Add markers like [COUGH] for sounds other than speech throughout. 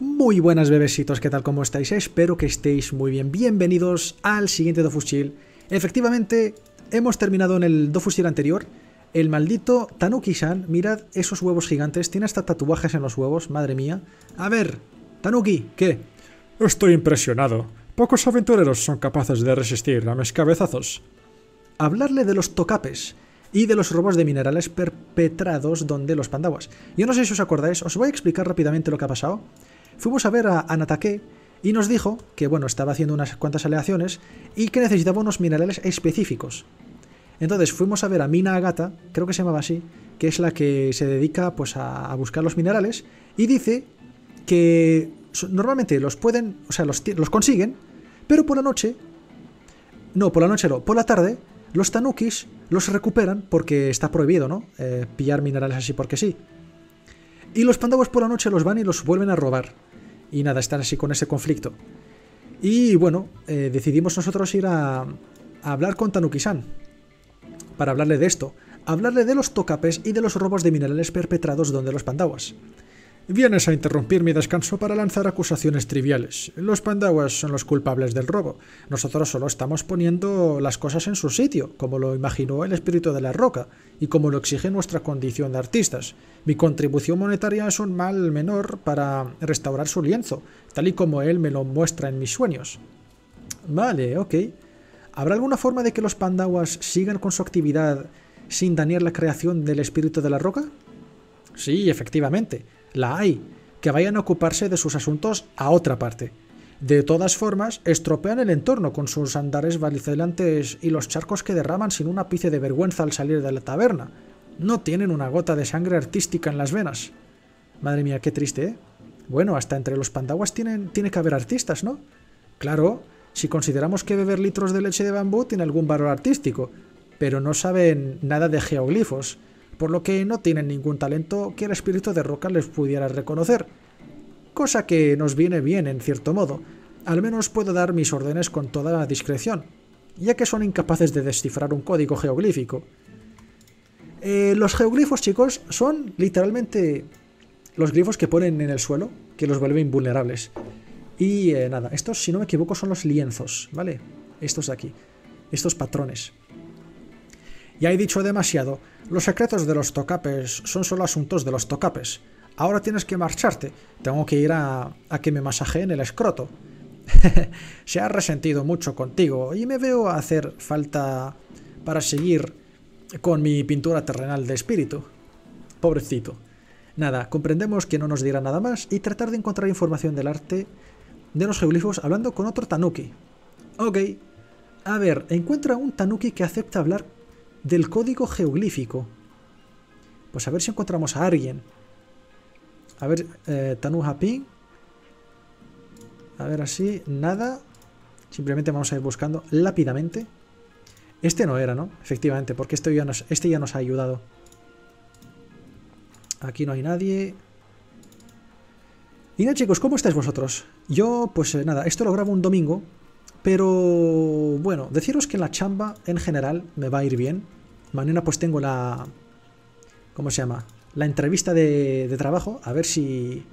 Muy buenas bebesitos, ¿qué tal? ¿Cómo estáis? Espero que estéis muy bien. Bienvenidos al siguiente Dofusil. Efectivamente, hemos terminado en el Dofusil anterior. El maldito Tanuki-san, mirad esos huevos gigantes, tiene hasta tatuajes en los huevos, madre mía. A ver, Tanuki, ¿qué? Estoy impresionado. Pocos aventureros son capaces de resistir a mis cabezazos. Hablarle de los tocapes y de los robos de minerales perpetrados donde los pandawas. Yo no sé si os acordáis, os voy a explicar rápidamente lo que ha pasado. Fuimos a ver a Anatake y nos dijo que, bueno, estaba haciendo unas cuantas aleaciones y que necesitaba unos minerales específicos. Entonces fuimos a ver a Mina Agata, creo que se llamaba así, que es la que se dedica pues a, buscar los minerales, y dice que normalmente los pueden, o sea, los, los consiguen, pero por la noche, no, por la noche no, por la tarde, los tanukis los recuperan porque está prohibido, ¿no? Eh, pillar minerales así porque sí. Y los pandavos por la noche los van y los vuelven a robar. Y nada, están así con ese conflicto. Y bueno, eh, decidimos nosotros ir a, a hablar con Tanuki-san. Para hablarle de esto. Hablarle de los tocapes y de los robos de minerales perpetrados donde los pandawas. Vienes a interrumpir mi descanso para lanzar acusaciones triviales. Los pandawas son los culpables del robo. Nosotros solo estamos poniendo las cosas en su sitio, como lo imaginó el espíritu de la roca, y como lo exige nuestra condición de artistas. Mi contribución monetaria es un mal menor para restaurar su lienzo, tal y como él me lo muestra en mis sueños. Vale, ok. ¿Habrá alguna forma de que los pandawas sigan con su actividad sin dañar la creación del espíritu de la roca? Sí, efectivamente la hay, que vayan a ocuparse de sus asuntos a otra parte. De todas formas, estropean el entorno con sus andares valicelantes y los charcos que derraman sin un ápice de vergüenza al salir de la taberna. No tienen una gota de sangre artística en las venas. Madre mía, qué triste, ¿eh? Bueno, hasta entre los pandawas tienen, tiene que haber artistas, ¿no? Claro, si consideramos que beber litros de leche de bambú tiene algún valor artístico, pero no saben nada de geoglifos, por lo que no tienen ningún talento que el espíritu de Roca les pudiera reconocer. Cosa que nos viene bien en cierto modo, al menos puedo dar mis órdenes con toda discreción, ya que son incapaces de descifrar un código geoglífico. Eh, los geoglifos, chicos, son literalmente los glifos que ponen en el suelo, que los vuelven invulnerables. Y eh, nada, estos, si no me equivoco, son los lienzos, ¿vale? Estos de aquí, estos patrones. Ya he dicho demasiado. Los secretos de los tocapes son solo asuntos de los tocapes. Ahora tienes que marcharte. Tengo que ir a, que me masajeen el escroto. [LAUGHS] Se ha resentido mucho contigo y me veo a hacer falta para seguir con mi pintura terrenal de espíritu. Pobrecito. Nada, comprendemos que no nos dirá nada más y tratar de encontrar información del arte de los geoglifos hablando con otro tanuki. Ok. A ver, encuentra un tanuki que acepta hablar del código geoglífico. Pues a ver si encontramos a alguien. A ver, eh, Tanuja Ping. A ver así, nada. Simplemente vamos a ir buscando lápidamente. Este no era, ¿no? Efectivamente, porque este ya nos, este ya nos ha ayudado. Aquí no hay nadie. Y nada, chicos, ¿cómo estáis vosotros? Yo, pues eh, nada, esto lo grabo un domingo, pero bueno, deciros que en la chamba en general me va a ir bien. Mañana pues tengo la... ¿Cómo se llama? La entrevista de, de trabajo. A ver si...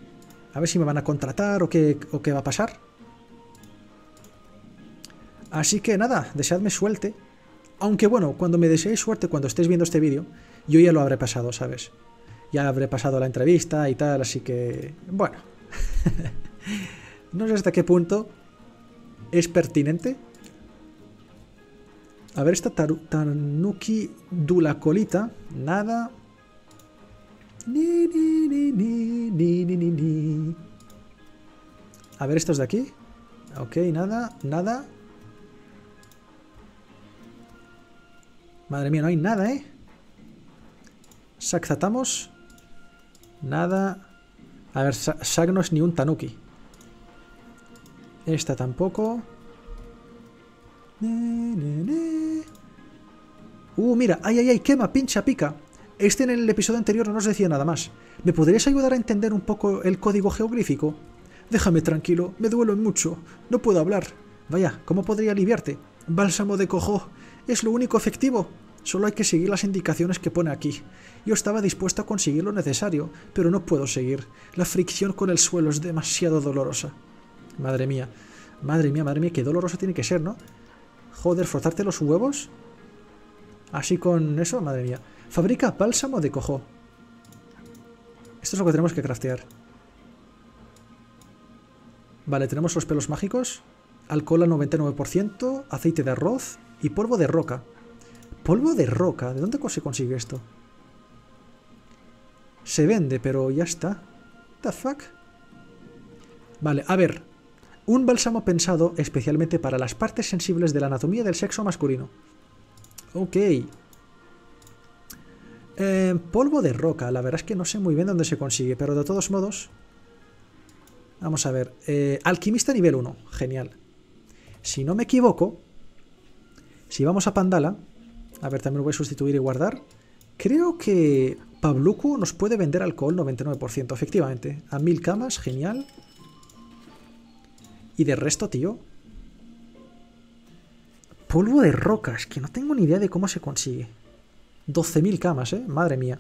A ver si me van a contratar o qué, o qué va a pasar. Así que nada, deseadme suerte. Aunque bueno, cuando me deseéis suerte, cuando estéis viendo este vídeo, yo ya lo habré pasado, ¿sabes? Ya habré pasado la entrevista y tal, así que... Bueno. [LAUGHS] no sé hasta qué punto es pertinente. A ver, esta Tanuki Dulacolita. Nada. Ni, ni, ni. A ver, estos de aquí. Ok, nada, nada. Madre mía, no hay nada, ¿eh? Saxatamos. Nada. A ver, Sag no es ni un Tanuki. Esta tampoco. Uh, mira, ay, ay, ay, quema, pincha, pica. Este en el episodio anterior no nos decía nada más. ¿Me podrías ayudar a entender un poco el código geoglífico? Déjame tranquilo, me duelo mucho, no puedo hablar. Vaya, ¿cómo podría aliviarte? Bálsamo de cojo, es lo único efectivo. Solo hay que seguir las indicaciones que pone aquí. Yo estaba dispuesto a conseguir lo necesario, pero no puedo seguir. La fricción con el suelo es demasiado dolorosa. Madre mía. Madre mía, madre mía, qué dolorosa tiene que ser, ¿no? Joder, frotarte los huevos. Así con eso, madre mía. Fabrica bálsamo de cojo. Esto es lo que tenemos que craftear. Vale, tenemos los pelos mágicos. Alcohol al 99%, aceite de arroz y polvo de roca. Polvo de roca, ¿de dónde se consigue esto? Se vende, pero ya está. the fuck? Vale, a ver. Un bálsamo pensado especialmente para las partes sensibles de la anatomía del sexo masculino. Ok. Eh, polvo de roca, la verdad es que no sé muy bien dónde se consigue, pero de todos modos... Vamos a ver. Eh, alquimista nivel 1, genial. Si no me equivoco, si vamos a Pandala, a ver, también lo voy a sustituir y guardar. Creo que Pabluku nos puede vender alcohol 99%, efectivamente. A mil camas, genial. Y de resto, tío. Polvo de rocas, que no tengo ni idea de cómo se consigue. 12.000 camas, ¿eh? Madre mía.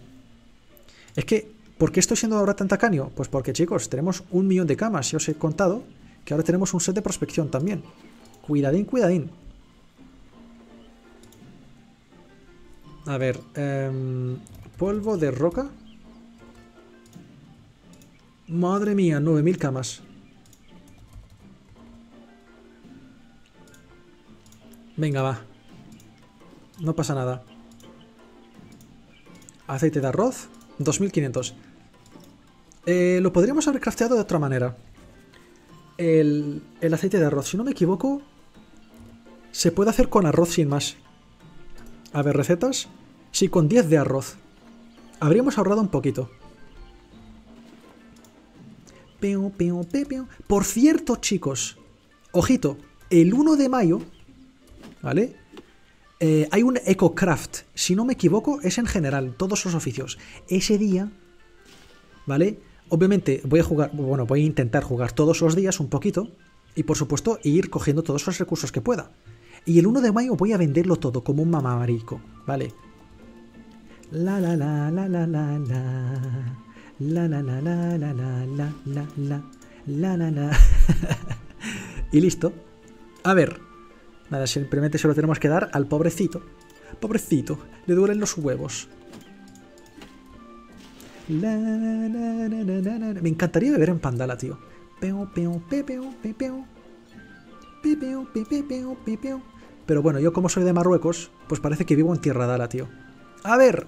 Es que, ¿por qué estoy siendo ahora tan tacaño? Pues porque, chicos, tenemos un millón de camas. Y os he contado que ahora tenemos un set de prospección también. Cuidadín, cuidadín. A ver, em, polvo de roca. Madre mía, 9000 camas. Venga, va. No pasa nada. Aceite de arroz, 2500. Eh, lo podríamos haber crafteado de otra manera. El, el aceite de arroz, si no me equivoco, se puede hacer con arroz sin más. A ver, recetas. Sí, con 10 de arroz. Habríamos ahorrado un poquito. Por cierto, chicos. Ojito. El 1 de mayo. ¿Vale? Eh, hay un EcoCraft. Si no me equivoco, es en general. Todos los oficios. Ese día. ¿Vale? Obviamente voy a jugar. Bueno, voy a intentar jugar todos los días un poquito. Y por supuesto, ir cogiendo todos los recursos que pueda. Y el 1 de mayo voy a venderlo todo como un mamamarico, ¿vale? La la la la la la la. La la la la la la la la la. La la la. y listo. A ver. Nada, simplemente se lo tenemos que dar al pobrecito. Pobrecito, le duelen los huevos. Me encantaría beber en Pandala, tío. Pero bueno, yo como soy de Marruecos, pues parece que vivo en Tierra Dala, tío. A ver,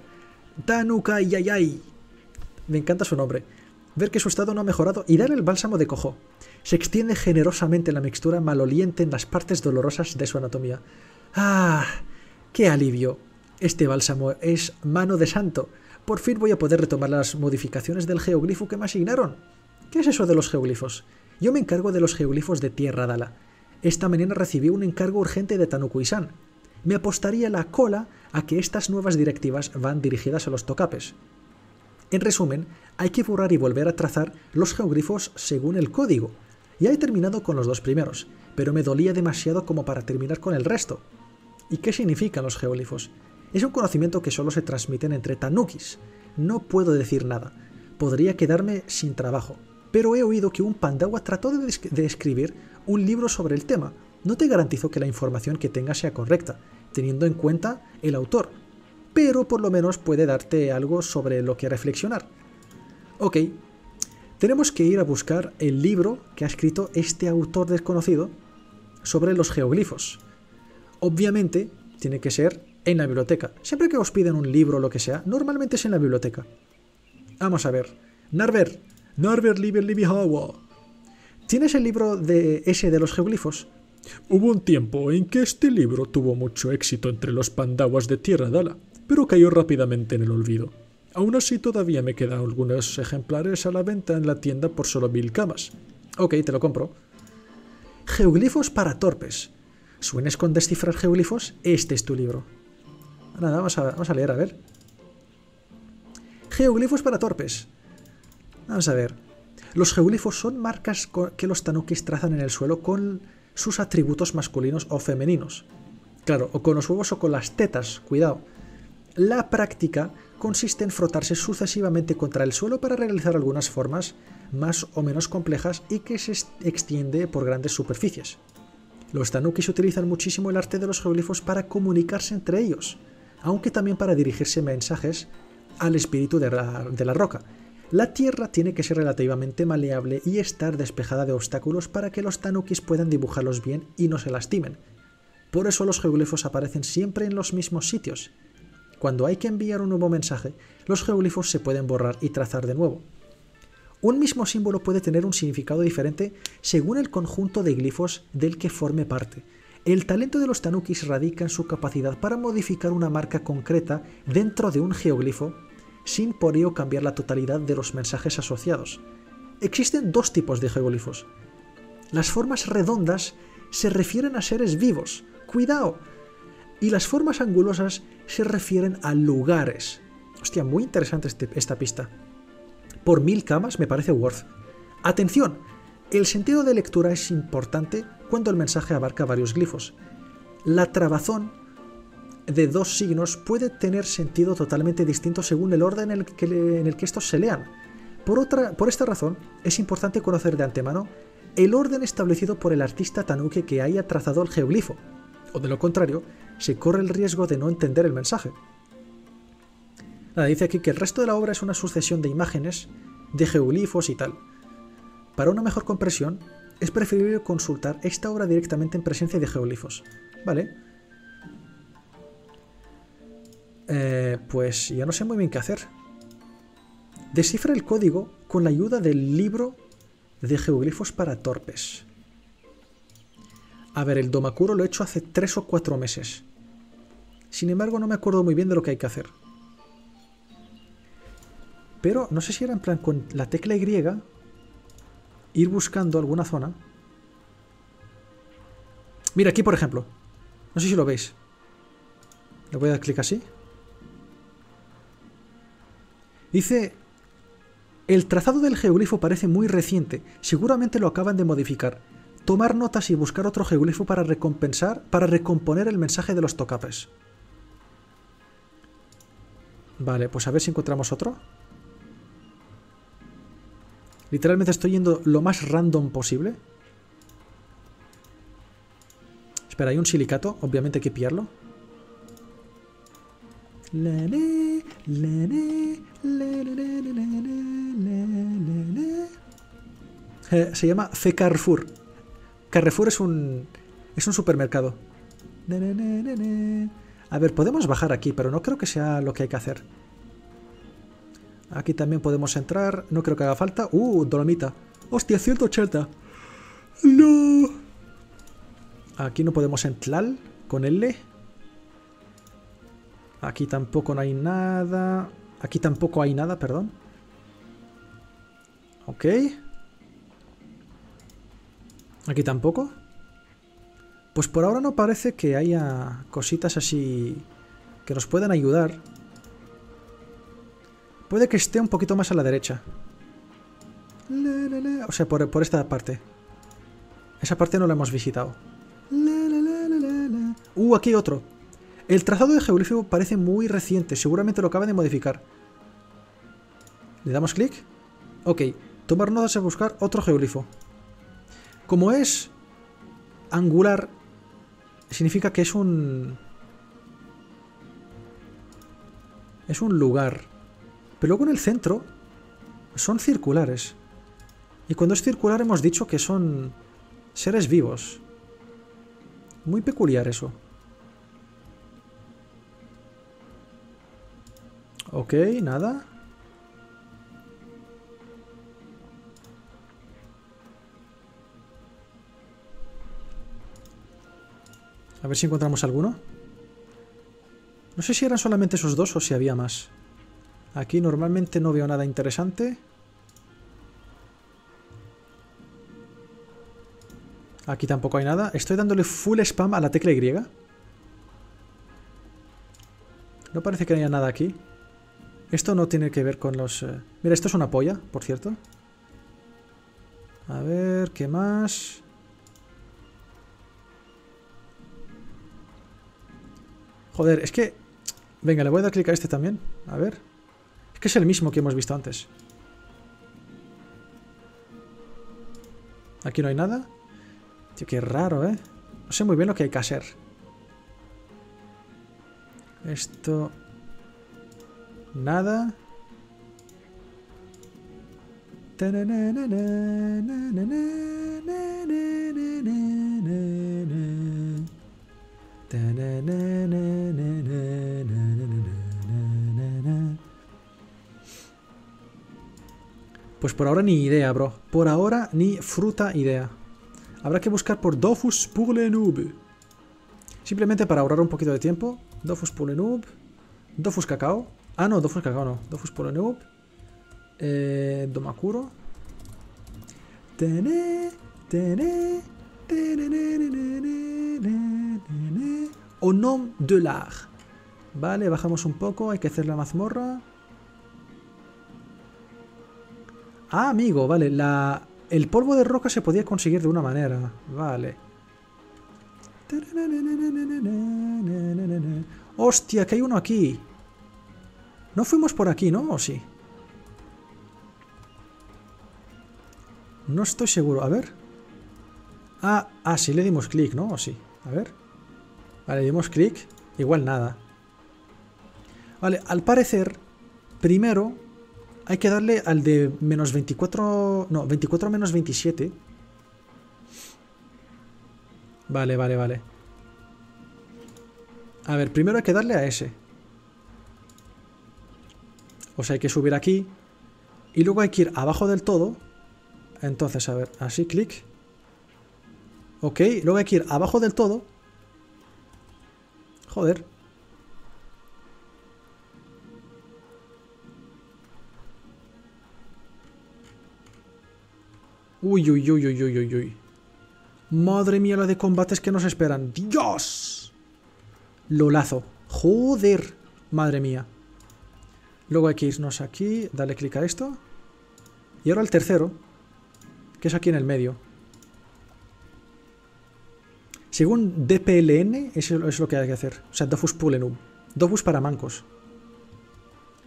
Tanuka Yayay. Me encanta su nombre. Ver que su estado no ha mejorado y dar el bálsamo de cojo. Se extiende generosamente la mixtura maloliente en las partes dolorosas de su anatomía. ¡Ah! ¡Qué alivio! Este bálsamo es mano de santo. Por fin voy a poder retomar las modificaciones del geoglifo que me asignaron. ¿Qué es eso de los geoglifos? Yo me encargo de los geoglifos de Tierra Dala. Esta mañana recibí un encargo urgente de Tanukuisan. Me apostaría la cola a que estas nuevas directivas van dirigidas a los tocapes. En resumen, hay que borrar y volver a trazar los geoglifos según el código. Ya he terminado con los dos primeros, pero me dolía demasiado como para terminar con el resto. ¿Y qué significan los geoglifos? Es un conocimiento que solo se transmiten entre tanukis. No puedo decir nada. Podría quedarme sin trabajo. Pero he oído que un pandawa trató de, escribir un libro sobre el tema. No te garantizo que la información que tenga sea correcta, teniendo en cuenta el autor, pero por lo menos puede darte algo sobre lo que reflexionar. Ok, tenemos que ir a buscar el libro que ha escrito este autor desconocido sobre los geoglifos. Obviamente, tiene que ser en la biblioteca. Siempre que os piden un libro o lo que sea, normalmente es en la biblioteca. Vamos a ver. Narver. Narver Liber Hawa. ¿Tienes el libro de ese de los geoglifos? Hubo un tiempo en que este libro tuvo mucho éxito entre los pandawas de Tierra Dala, pero cayó rápidamente en el olvido. Aún así todavía me quedan algunos ejemplares a la venta en la tienda por solo mil camas. Ok, te lo compro. Geoglifos para torpes. ¿Suenes con descifrar geoglifos? Este es tu libro. Nada, vamos a, a leer, a ver. Geoglifos para torpes. Vamos a ver. Los geoglifos son marcas que los tanukis trazan en el suelo con sus atributos masculinos o femeninos. Claro, o con los huevos o con las tetas, cuidado. La práctica consiste en frotarse sucesivamente contra el suelo para realizar algunas formas más o menos complejas y que se extiende por grandes superficies. Los tanukis utilizan muchísimo el arte de los geoglifos para comunicarse entre ellos, aunque también para dirigirse mensajes al espíritu de la, de la roca. La tierra tiene que ser relativamente maleable y estar despejada de obstáculos para que los tanukis puedan dibujarlos bien y no se lastimen. Por eso los geoglifos aparecen siempre en los mismos sitios, cuando hay que enviar un nuevo mensaje, los geoglifos se pueden borrar y trazar de nuevo. Un mismo símbolo puede tener un significado diferente según el conjunto de glifos del que forme parte. El talento de los tanukis radica en su capacidad para modificar una marca concreta dentro de un geoglifo sin por ello cambiar la totalidad de los mensajes asociados. Existen dos tipos de geoglifos. Las formas redondas se refieren a seres vivos. Cuidado, y las formas angulosas se refieren a lugares. Hostia, muy interesante este, esta pista. Por mil camas me parece worth. Atención, el sentido de lectura es importante cuando el mensaje abarca varios glifos. La trabazón de dos signos puede tener sentido totalmente distinto según el orden en el que, estos se lean. Por, otra, por esta razón, es importante conocer de antemano el orden establecido por el artista tanuki que haya trazado el geoglifo, o de lo contrario, se corre el riesgo de no entender el mensaje. Dice aquí que el resto de la obra es una sucesión de imágenes, de geoglifos y tal. Para una mejor comprensión, es preferible consultar esta obra directamente en presencia de geoglifos. ¿Vale? Eh, pues ya no sé muy bien qué hacer. Descifra el código con la ayuda del libro de geoglifos para torpes. A ver, el Domakuro lo he hecho hace tres o cuatro meses. Sin embargo, no me acuerdo muy bien de lo que hay que hacer. Pero no sé si era en plan con la tecla Y ir buscando alguna zona. Mira, aquí por ejemplo. No sé si lo veis. Le voy a dar clic así. Dice... El trazado del geoglifo parece muy reciente. Seguramente lo acaban de modificar tomar notas y buscar otro geoglifo para recompensar, para recomponer el mensaje de los tocapes. Vale, pues a ver si encontramos otro. Literalmente estoy yendo lo más random posible. Espera, hay un silicato, obviamente hay que pillarlo. se llama Fecarfur. Carrefour es un, es un supermercado. A ver, podemos bajar aquí, pero no creo que sea lo que hay que hacer. Aquí también podemos entrar. No creo que haga falta. ¡Uh! Dolomita. ¡Hostia! 180. ¡No! Aquí no podemos entrar con L. Aquí tampoco no hay nada. Aquí tampoco hay nada, perdón. Ok. Aquí tampoco. Pues por ahora no parece que haya cositas así que nos puedan ayudar. Puede que esté un poquito más a la derecha. O sea, por, por esta parte. Esa parte no la hemos visitado. Uh, aquí hay otro. El trazado de geoglifo parece muy reciente. Seguramente lo acaban de modificar. ¿Le damos clic? Ok. Tomar notas a buscar otro geoglifo. Como es angular, significa que es un... Es un lugar. Pero luego en el centro son circulares. Y cuando es circular hemos dicho que son seres vivos. Muy peculiar eso. Ok, nada. A ver si encontramos alguno. No sé si eran solamente esos dos o si había más. Aquí normalmente no veo nada interesante. Aquí tampoco hay nada. Estoy dándole full spam a la tecla Y. No parece que haya nada aquí. Esto no tiene que ver con los... Eh, mira, esto es una polla, por cierto. A ver, ¿qué más? Joder, es que Venga, le voy a dar clic a este también. A ver. Es que es el mismo que hemos visto antes. Aquí no hay nada. Tío, qué raro, ¿eh? No sé muy bien lo que hay que hacer. Esto... Nada. Pues por ahora ni idea, bro. Por ahora ni fruta idea. Habrá que buscar por Dofus pour le noob. Simplemente para ahorrar un poquito de tiempo. Dofus pour le noob. Dofus cacao. Ah, no, Dofus cacao no. Dofus pour le noob. Eh, Domakuro. Au nom de l'art. Vale, bajamos un poco, hay que hacer la mazmorra. Ah, amigo, vale, la... El polvo de roca se podía conseguir de una manera. Vale. Hostia, que hay uno aquí. No fuimos por aquí, ¿no? ¿O sí? No estoy seguro. A ver. Ah, ah, sí le dimos clic, ¿no? ¿O sí? A ver. Vale, dimos clic. Igual nada. Vale, al parecer, primero hay que darle al de menos 24... No, 24 menos 27. Vale, vale, vale. A ver, primero hay que darle a ese. O sea, hay que subir aquí. Y luego hay que ir abajo del todo. Entonces, a ver, así, clic. Ok, luego hay que ir abajo del todo. Joder. Uy, uy, uy, uy, uy, uy, uy. Madre mía, la de combates que nos esperan. ¡Dios! Lolazo. Joder. Madre mía. Luego hay que irnos aquí, darle clic a esto. Y ahora el tercero, que es aquí en el medio. Según DPLN, eso es lo que hay que hacer. O sea, Dofus Pulenum. Dofus para mancos.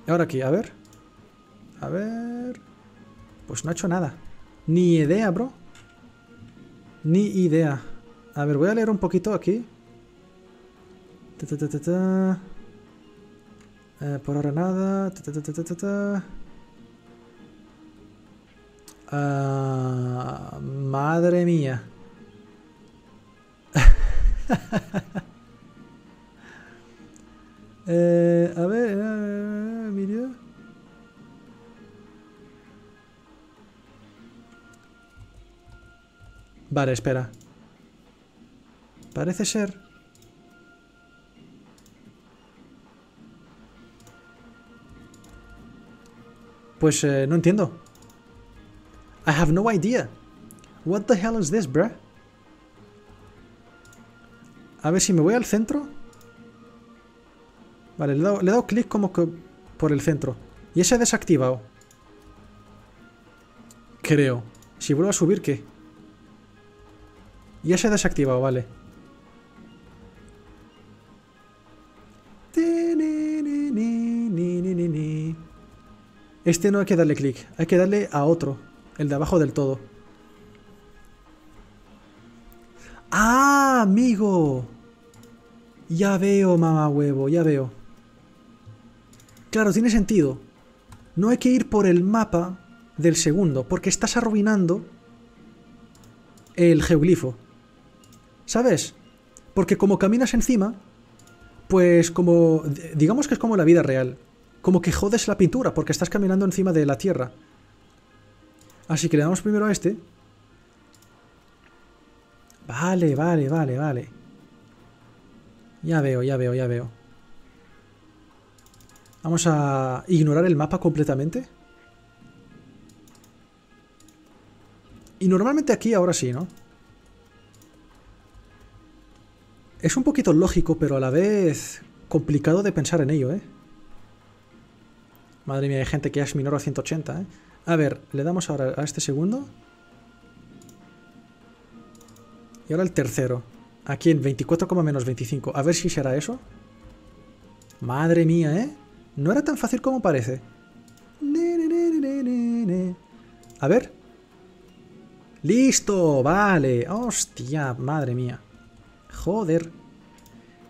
Ahora aquí, a ver. A ver... Pues no ha hecho nada. Ni idea, bro. Ni idea. A ver, voy a leer un poquito aquí. Eh, por ahora nada. Ah, madre mía. [LAUGHS] eh, a ver, vídeo. Vale, espera. Parece ser... Pues eh, no entiendo. I have no idea. What the hell is this, bruh? A ver si me voy al centro. Vale, le he dado, clic como que por el centro. Y ese ha desactivado. Creo. Si vuelvo a subir, ¿qué? Ya se ha desactivado, vale. Este no hay que darle clic, hay que darle a otro, el de abajo del todo. ¡Ah, amigo! Ya veo, mamá huevo, ya veo. Claro, tiene sentido. No hay que ir por el mapa del segundo, porque estás arruinando el geoglifo. ¿Sabes? Porque como caminas encima, pues como... digamos que es como la vida real. Como que jodes la pintura, porque estás caminando encima de la tierra. Así que le damos primero a este. Vale, vale, vale, vale. Ya veo, ya veo, ya veo. Vamos a ignorar el mapa completamente. Y normalmente aquí ahora sí, ¿no? Es un poquito lógico, pero a la vez complicado de pensar en ello, ¿eh? Madre mía, hay gente que es minor a 180, ¿eh? A ver, le damos ahora a este segundo. Y ahora el tercero. Aquí en 24, menos 25. A ver si será eso. Madre mía, ¿eh? No era tan fácil como parece. A ver. ¡Listo! Vale. ¡Hostia! Madre mía. Joder.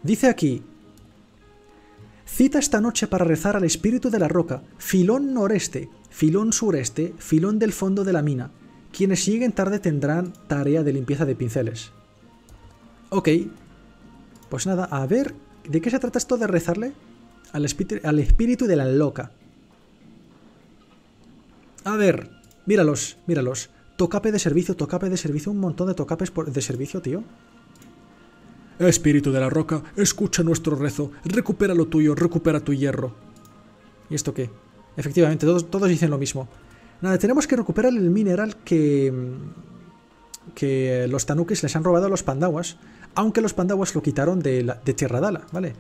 Dice aquí. Cita esta noche para rezar al espíritu de la roca. Filón noreste, filón sureste, filón del fondo de la mina. Quienes lleguen tarde tendrán tarea de limpieza de pinceles. Ok. Pues nada, a ver, ¿de qué se trata esto de rezarle? Al, espíritu de la loca. A ver, míralos, míralos. Tocape de servicio, tocape de servicio, un montón de tocapes de servicio, tío. Espíritu de la roca, escucha nuestro rezo, recupera lo tuyo, recupera tu hierro. ¿Y esto qué? Efectivamente, todos, todos dicen lo mismo. Nada, tenemos que recuperar el mineral que, que los tanukis les han robado a los pandawas, aunque los pandawas lo quitaron de, la, de Tierra Dala, ¿vale?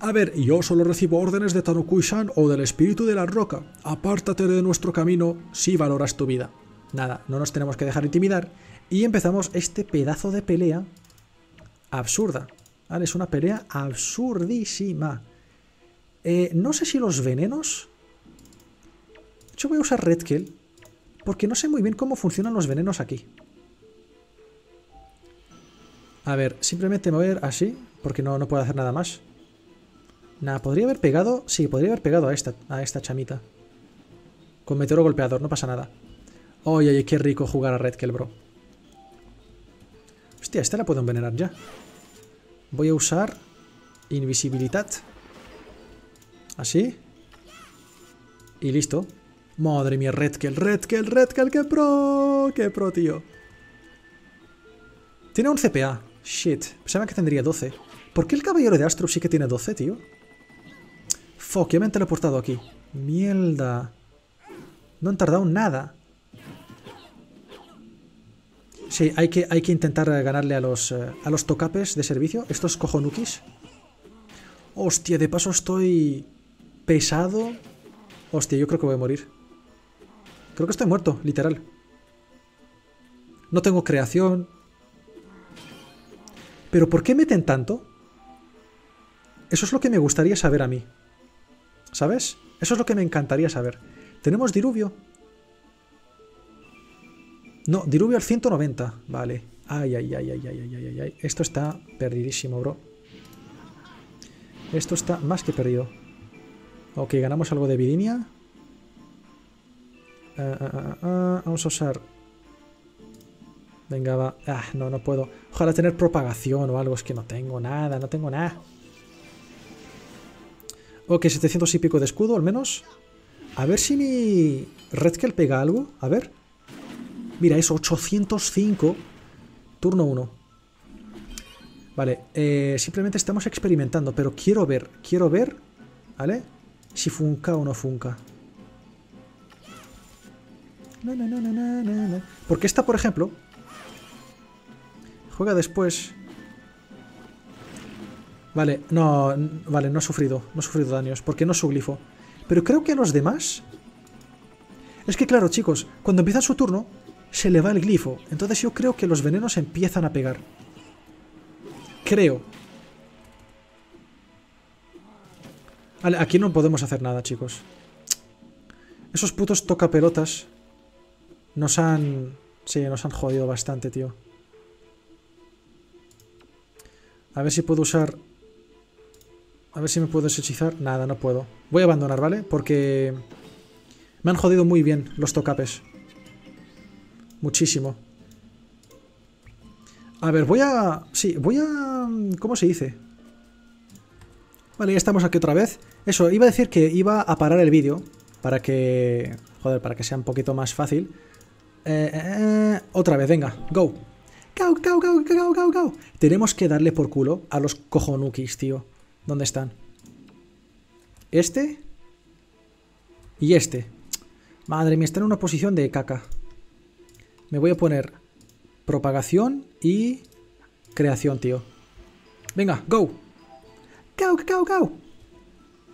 A ver, yo solo recibo órdenes de Tanukui-san o del espíritu de la roca. Apártate de nuestro camino si valoras tu vida. Nada, no nos tenemos que dejar intimidar. Y empezamos este pedazo de pelea absurda. ¿Vale? Es una pelea absurdísima. Eh, no sé si los venenos... Yo voy a usar Redkill, porque no sé muy bien cómo funcionan los venenos aquí. A ver, simplemente mover así, porque no, no puedo hacer nada más. Nada, podría haber pegado... Sí, podría haber pegado a esta, a esta chamita. Con meteoro golpeador, no pasa nada. Oye, oye, qué rico jugar a Redkill, bro. Hostia, esta la puedo envenenar ya. Voy a usar invisibilidad. Así. Y listo. Madre mía, Redkel, Redkel, Redkel, qué pro, qué pro, tío. Tiene un CPA. Shit, pensaba que tendría 12. ¿Por qué el caballero de Astro sí que tiene 12, tío? Fuck, ya me han teleportado aquí. Mierda. No han tardado nada. Sí, hay que, hay que intentar ganarle a los, eh, a los tocapes de servicio. Estos cojonukis. Hostia, de paso estoy pesado. Hostia, yo creo que voy a morir. Creo que estoy muerto, literal. No tengo creación. Pero ¿por qué meten tanto? Eso es lo que me gustaría saber a mí. ¿Sabes? Eso es lo que me encantaría saber. ¿Tenemos diluvio? No, diluvio al 190. Vale. Ay, ay, ay, ay, ay, ay, ay, ay. Esto está perdidísimo, bro. Esto está más que perdido. Ok, ganamos algo de vidinia. Uh, uh, uh, vamos a usar... Venga, va. Ah, no, no puedo. Ojalá tener propagación o algo. Es que no tengo nada, no tengo nada. Ok, 700 y pico de escudo, al menos. A ver si mi Redkel pega algo. A ver. Mira, es 805. Turno 1. Vale, eh, simplemente estamos experimentando, pero quiero ver, quiero ver, ¿vale? Si funca o no funca. Porque esta, por ejemplo, juega después... Vale, no, vale, no ha sufrido, no ha sufrido daños, porque no es su glifo. Pero creo que a los demás... Es que claro, chicos, cuando empieza su turno, se le va el glifo. Entonces yo creo que los venenos empiezan a pegar. Creo. Vale, aquí no podemos hacer nada, chicos. Esos putos tocapelotas nos han... Sí, nos han jodido bastante, tío. A ver si puedo usar... A ver si me puedo hechizar. Nada, no puedo. Voy a abandonar, ¿vale? Porque... Me han jodido muy bien los tocapes. Muchísimo. A ver, voy a... Sí, voy a... ¿Cómo se dice? Vale, ya estamos aquí otra vez. Eso, iba a decir que iba a parar el vídeo para que... Joder, para que sea un poquito más fácil. Eh, eh, eh, otra vez, venga, go. Go, go, go, go, go, go. Tenemos que darle por culo a los cojonukis, tío. ¿Dónde están? Este. Y este. Madre mía, está en una posición de caca. Me voy a poner propagación y creación, tío. Venga, go. Go, go, go.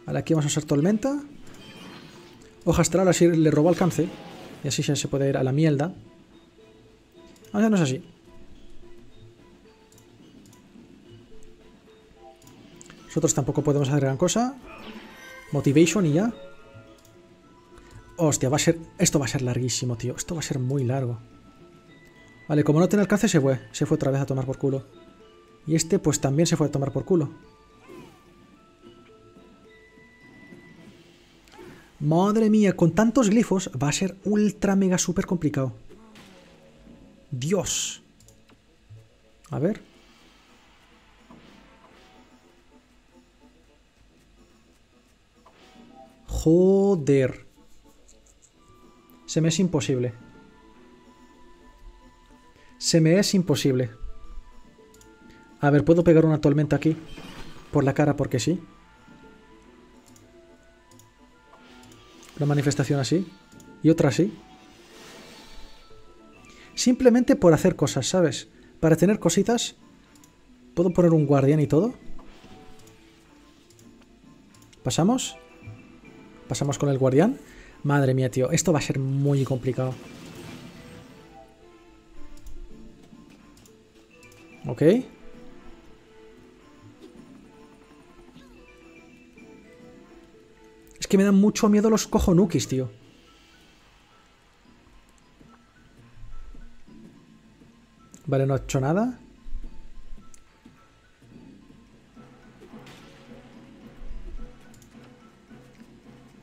Vale, aquí vamos a usar tormenta. Hoja astral, así le robo alcance. Y así ya se puede ir a la mierda. Ahora no es así. Nosotros tampoco podemos hacer gran cosa. Motivation y ya. Hostia, va a ser... Esto va a ser larguísimo, tío. Esto va a ser muy largo. Vale, como no tiene alcance se fue. Se fue otra vez a tomar por culo. Y este pues también se fue a tomar por culo. Madre mía, con tantos glifos va a ser ultra mega super complicado. Dios. A ver. Joder. Se me es imposible. Se me es imposible. A ver, ¿puedo pegar una tormenta aquí? Por la cara porque sí. Una manifestación así. Y otra así. Simplemente por hacer cosas, ¿sabes? Para tener cositas. ¿Puedo poner un guardián y todo? ¿Pasamos? Pasamos con el guardián. Madre mía, tío. Esto va a ser muy complicado. Ok. Es que me dan mucho miedo los cojonukis, tío. Vale, no ha hecho nada.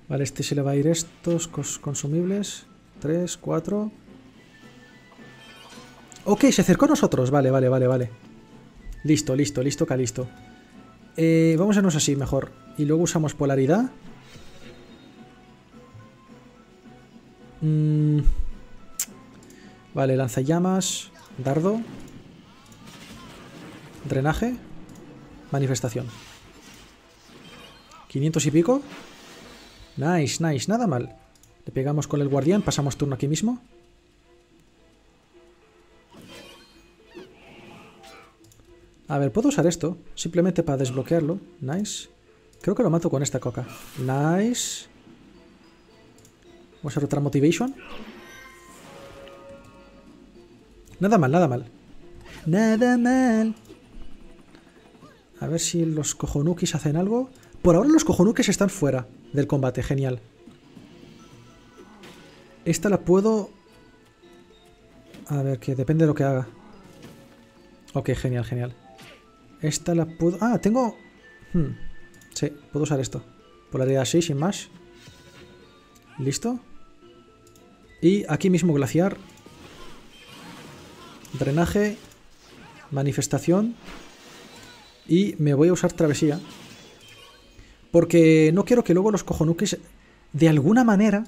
Vale, este se le va a ir estos consumibles. Tres, cuatro. Ok, se acercó a nosotros. Vale, vale, vale, vale. Listo, listo, listo, calisto. Eh, vamos a irnos así mejor. Y luego usamos polaridad. Mm. Vale, lanzallamas. Dardo. Drenaje. Manifestación. 500 y pico. Nice, nice, nada mal. Le pegamos con el guardián, pasamos turno aquí mismo. A ver, puedo usar esto, simplemente para desbloquearlo. Nice. Creo que lo mato con esta coca. Nice. Vamos a otra motivation. Nada mal, nada mal. Nada mal. A ver si los cojonukis hacen algo. Por ahora los cojonukis están fuera del combate, genial. Esta la puedo... A ver, que depende de lo que haga. Ok, genial, genial. Esta la puedo... Ah, tengo... Hmm. Sí, puedo usar esto. Polaridad así, sin más. Listo. Y aquí mismo glaciar. Drenaje. Manifestación. Y me voy a usar travesía. Porque no quiero que luego los cojonuques de alguna manera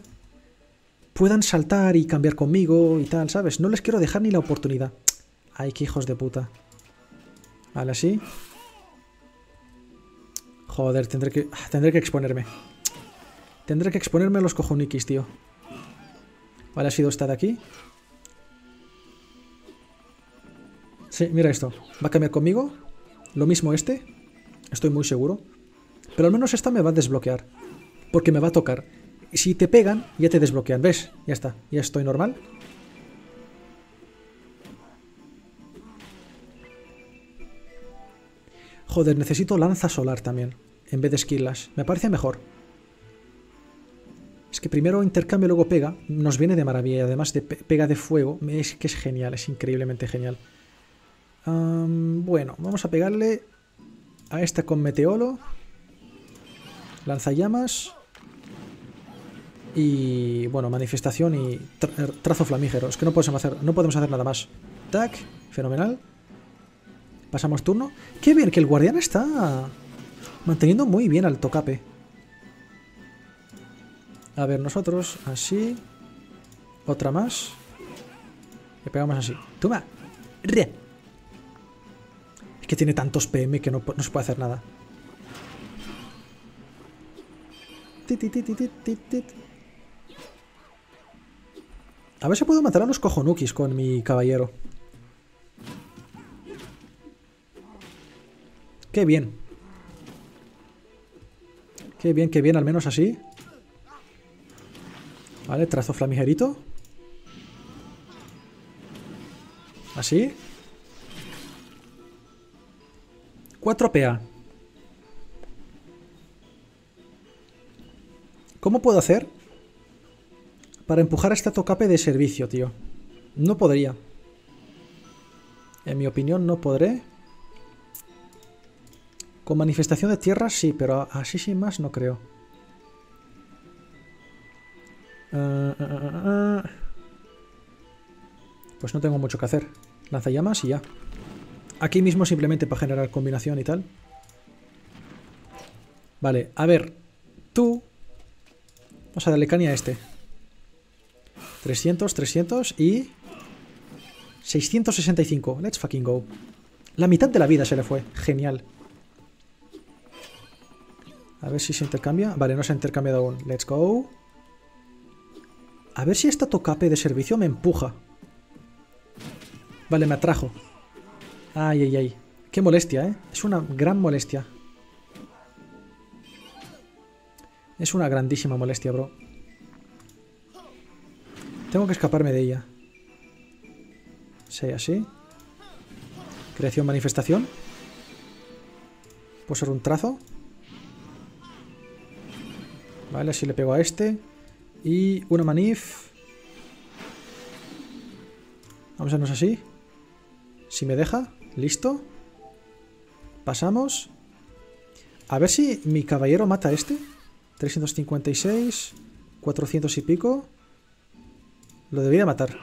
puedan saltar y cambiar conmigo y tal, ¿sabes? No les quiero dejar ni la oportunidad. Ay, qué hijos de puta. Vale, así. Joder, tendré que, tendré que exponerme. Tendré que exponerme a los cojonikis, tío. Vale, ha sido esta de aquí. Sí, mira esto. Va a cambiar conmigo. Lo mismo este. Estoy muy seguro. Pero al menos esta me va a desbloquear. Porque me va a tocar. Si te pegan, ya te desbloquean. ¿Ves? Ya está. Ya estoy normal. Joder, necesito lanza solar también. En vez de skillas. Me parece mejor. Es que primero intercambio, luego pega. Nos viene de maravilla. Y además de pega de fuego. Es que es genial. Es increíblemente genial. bueno, vamos a pegarle a esta con meteolo. Lanzallamas. Y bueno, manifestación y trazo flamígero. Es que no podemos hacer, no podemos hacer nada más. Tac, fenomenal. Pasamos turno. Qué bien, que el guardián está manteniendo muy bien al tocape. A ver, nosotros así. Otra más. Le pegamos así. ¡Toma! Es que tiene tantos PM que no se puede hacer nada. A ver si puedo matar a los cojonukis con mi caballero. Qué bien. Qué bien, qué bien, al menos así. Vale, trazo flamigerito. Así. 4 PA. ¿Cómo puedo hacer para empujar a este tocape de servicio, tío? No podría. En mi opinión no podré. Con manifestación de tierra sí, pero así sin más no creo. Ah, ah, ah, pues no tengo mucho que hacer. Lanzallamas y ya. Aquí mismo simplemente para generar combinación y tal. Vale, a ver. Tú... Vamos a darle caña a este. 300, 300 y... 665. Let's fucking go. La mitad de la vida se le fue. Genial. A ver si se intercambia. Vale, no se ha intercambiado aún. Let's go. A ver si esta tocape de servicio me empuja. Vale, me atrajo. Ay, ay, ay. Qué molestia, ¿eh? Es una gran molestia. Es una grandísima molestia, bro. Tengo que escaparme de ella. Sí, así. Creación, manifestación. Puedo ser un trazo. Vale, así le pego a este. Y una manif. Vamos a irnos así. Si me deja. Listo. Pasamos. A ver si mi caballero mata a este. 356. 400 y pico. Lo debía matar.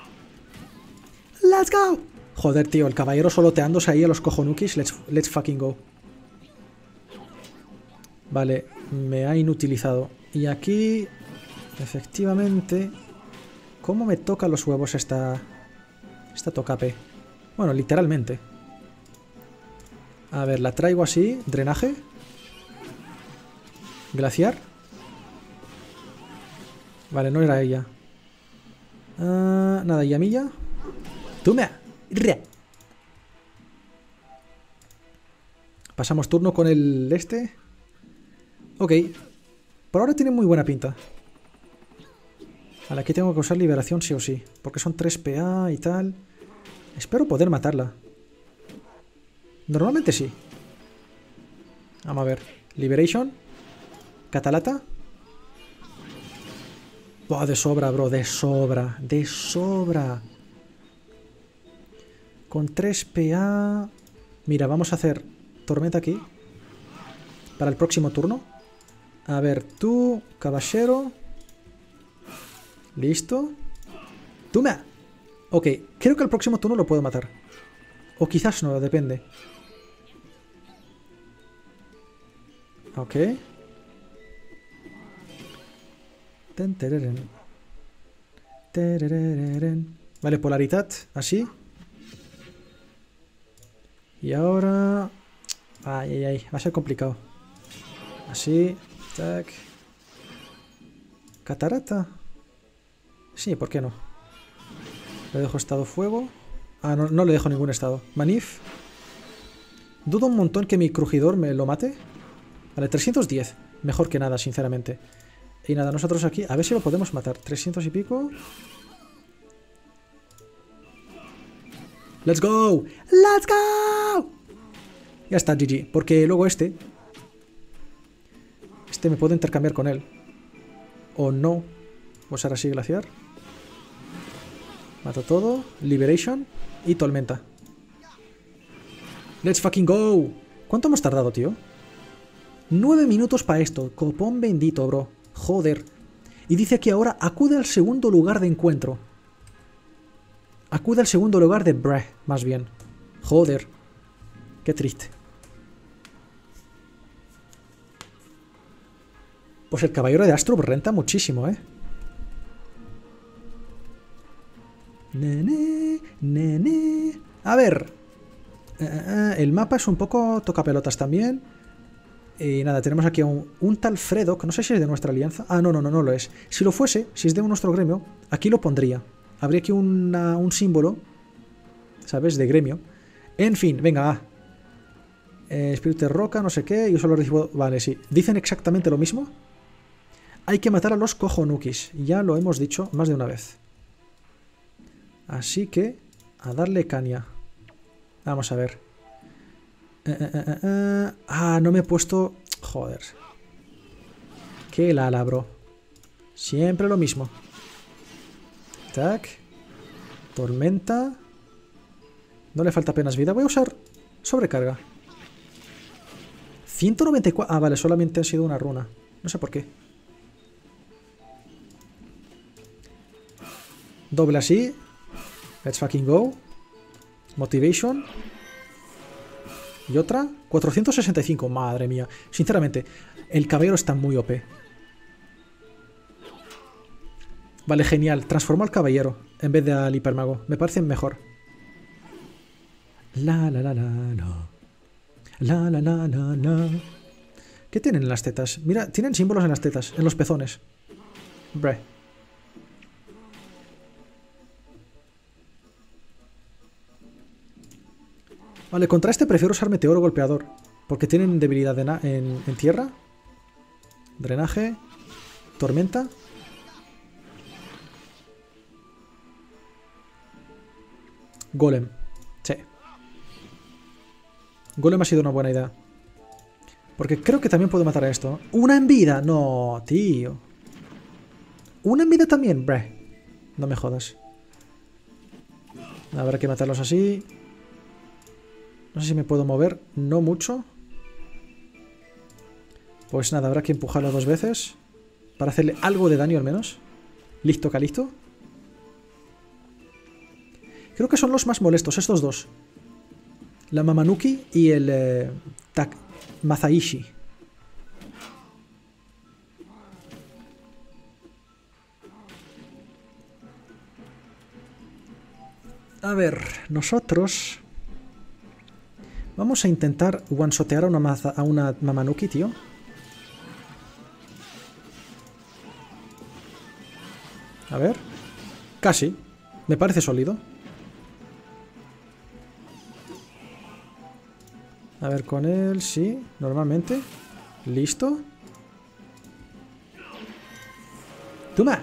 ¡Let's go! Joder, tío, el caballero soloteándose ahí a los cojonukis. Let's, let's fucking go. Vale, me ha inutilizado. Y aquí, efectivamente... ¿Cómo me toca los huevos esta... Esta tocape? Bueno, literalmente. A ver, la traigo así. Drenaje. Glaciar. Vale, no era ella. Ah, nada, llamilla. Toma. Pasamos turno con el este. Ok. Por ahora tiene muy buena pinta. Vale, aquí tengo que usar liberación sí o sí. Porque son 3 PA y tal. Espero poder matarla. Normalmente sí. Vamos a ver. Liberation. Catalata. Buah, de sobra, bro. De sobra. De sobra. Con 3 PA... Mira, vamos a hacer tormenta aquí. Para el próximo turno. A ver, tú, caballero. Listo. ¡Tuma! Ok, creo que el próximo turno lo puedo matar. O quizás no, depende. Ok. Vale, polaridad, así. Y ahora... Ay, ay, ay, va a ser complicado. Así, tac. Catarata. Sí, ¿por qué no? Le dejo estado fuego. Ah, no, no le dejo ningún estado. Manif. Dudo un montón que mi crujidor me lo mate. Vale, 310. Mejor que nada, sinceramente. Y nada, nosotros aquí... A ver si lo podemos matar. 300 y pico. ¡Let's go! ¡Let's go! Ya está, GG. Porque luego este... Este me puedo intercambiar con él. O no. Vamos a así glaciar. Mato todo. Liberation. Y tormenta. ¡Let's fucking go! ¿Cuánto hemos tardado, tío? Nueve minutos para esto. Copón bendito, bro. Joder. Y dice que ahora acude al segundo lugar de encuentro. Acude al segundo lugar de Breh, más bien. Joder. Qué triste. Pues el caballero de Astro renta muchísimo, ¿eh? Nene, nene. A ver. Eh, eh, eh, el mapa es un poco toca pelotas también. Y nada, tenemos aquí un, un tal Fredo, que no sé si es de nuestra alianza. Ah, no, no, no, no lo es. Si lo fuese, si es de nuestro gremio, aquí lo pondría. Habría aquí un símbolo, ¿sabes? De gremio. En fin, venga, espíritu de roca, no sé qué, yo solo recibo... Vale, sí. ¿Dicen exactamente lo mismo? Hay que matar a los cojonukis. Ya lo hemos dicho más de una vez. Así que, a darle caña. Vamos a ver. Eh, eh, eh, ah, no me he puesto... Joder. Qué lala, bro. Siempre lo mismo. Tac. Tormenta. No le falta apenas vida. Voy a usar sobrecarga. 194... Ah, vale, solamente ha sido una runa. No sé por qué. Doble así. Let's fucking go. Motivation. Y otra. 465. Madre mía. Sinceramente, el caballero está muy OP. Vale, genial. Transformo al caballero en vez de al hipermago. Me parece mejor. La la la la la. La la la la la. ¿Qué tienen en las tetas? Mira, tienen símbolos en las tetas, en los pezones. Bre. Vale, contra este prefiero usar meteoro golpeador. Porque tienen debilidad en, en tierra. Drenaje. Tormenta. Golem. Sí. Golem ha sido una buena idea. Porque creo que también puedo matar a esto. ¡Una en vida! No, tío. ¿Una en vida también? Bre. No me jodas. Habrá que matarlos así. No sé si me puedo mover. No mucho. Pues nada, habrá que empujarlo dos veces. Para hacerle algo de daño al menos. Listo, Calisto. Creo que son los más molestos, estos dos. La Mamanuki y el eh, tak, Mazaishi. A ver, nosotros... Vamos a intentar one-shotear a una, a una Mamanuki, tío. A ver. Casi. Me parece sólido. A ver, con él, sí, normalmente. Listo. ¡Toma!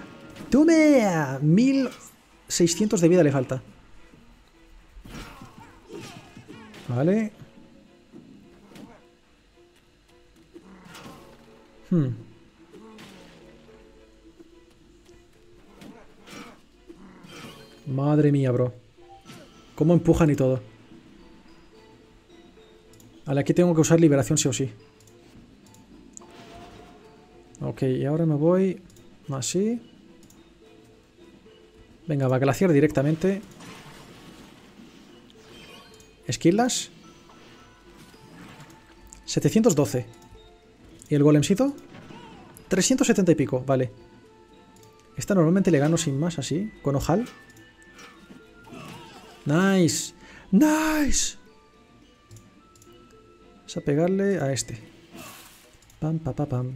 ¡Toma! 1600 de vida le falta. Vale. Hmm. Madre mía, bro. Cómo empujan y todo. Vale, aquí tengo que usar liberación sí o sí. Ok, y ahora me voy así. Venga, va a glaciar directamente. Esquilas. 712. ¿Y el golemcito? 370 y pico, vale. Esta normalmente le gano sin más, así, con ojal. Nice. Nice a pegarle a este. Pam, pam, pam, pam,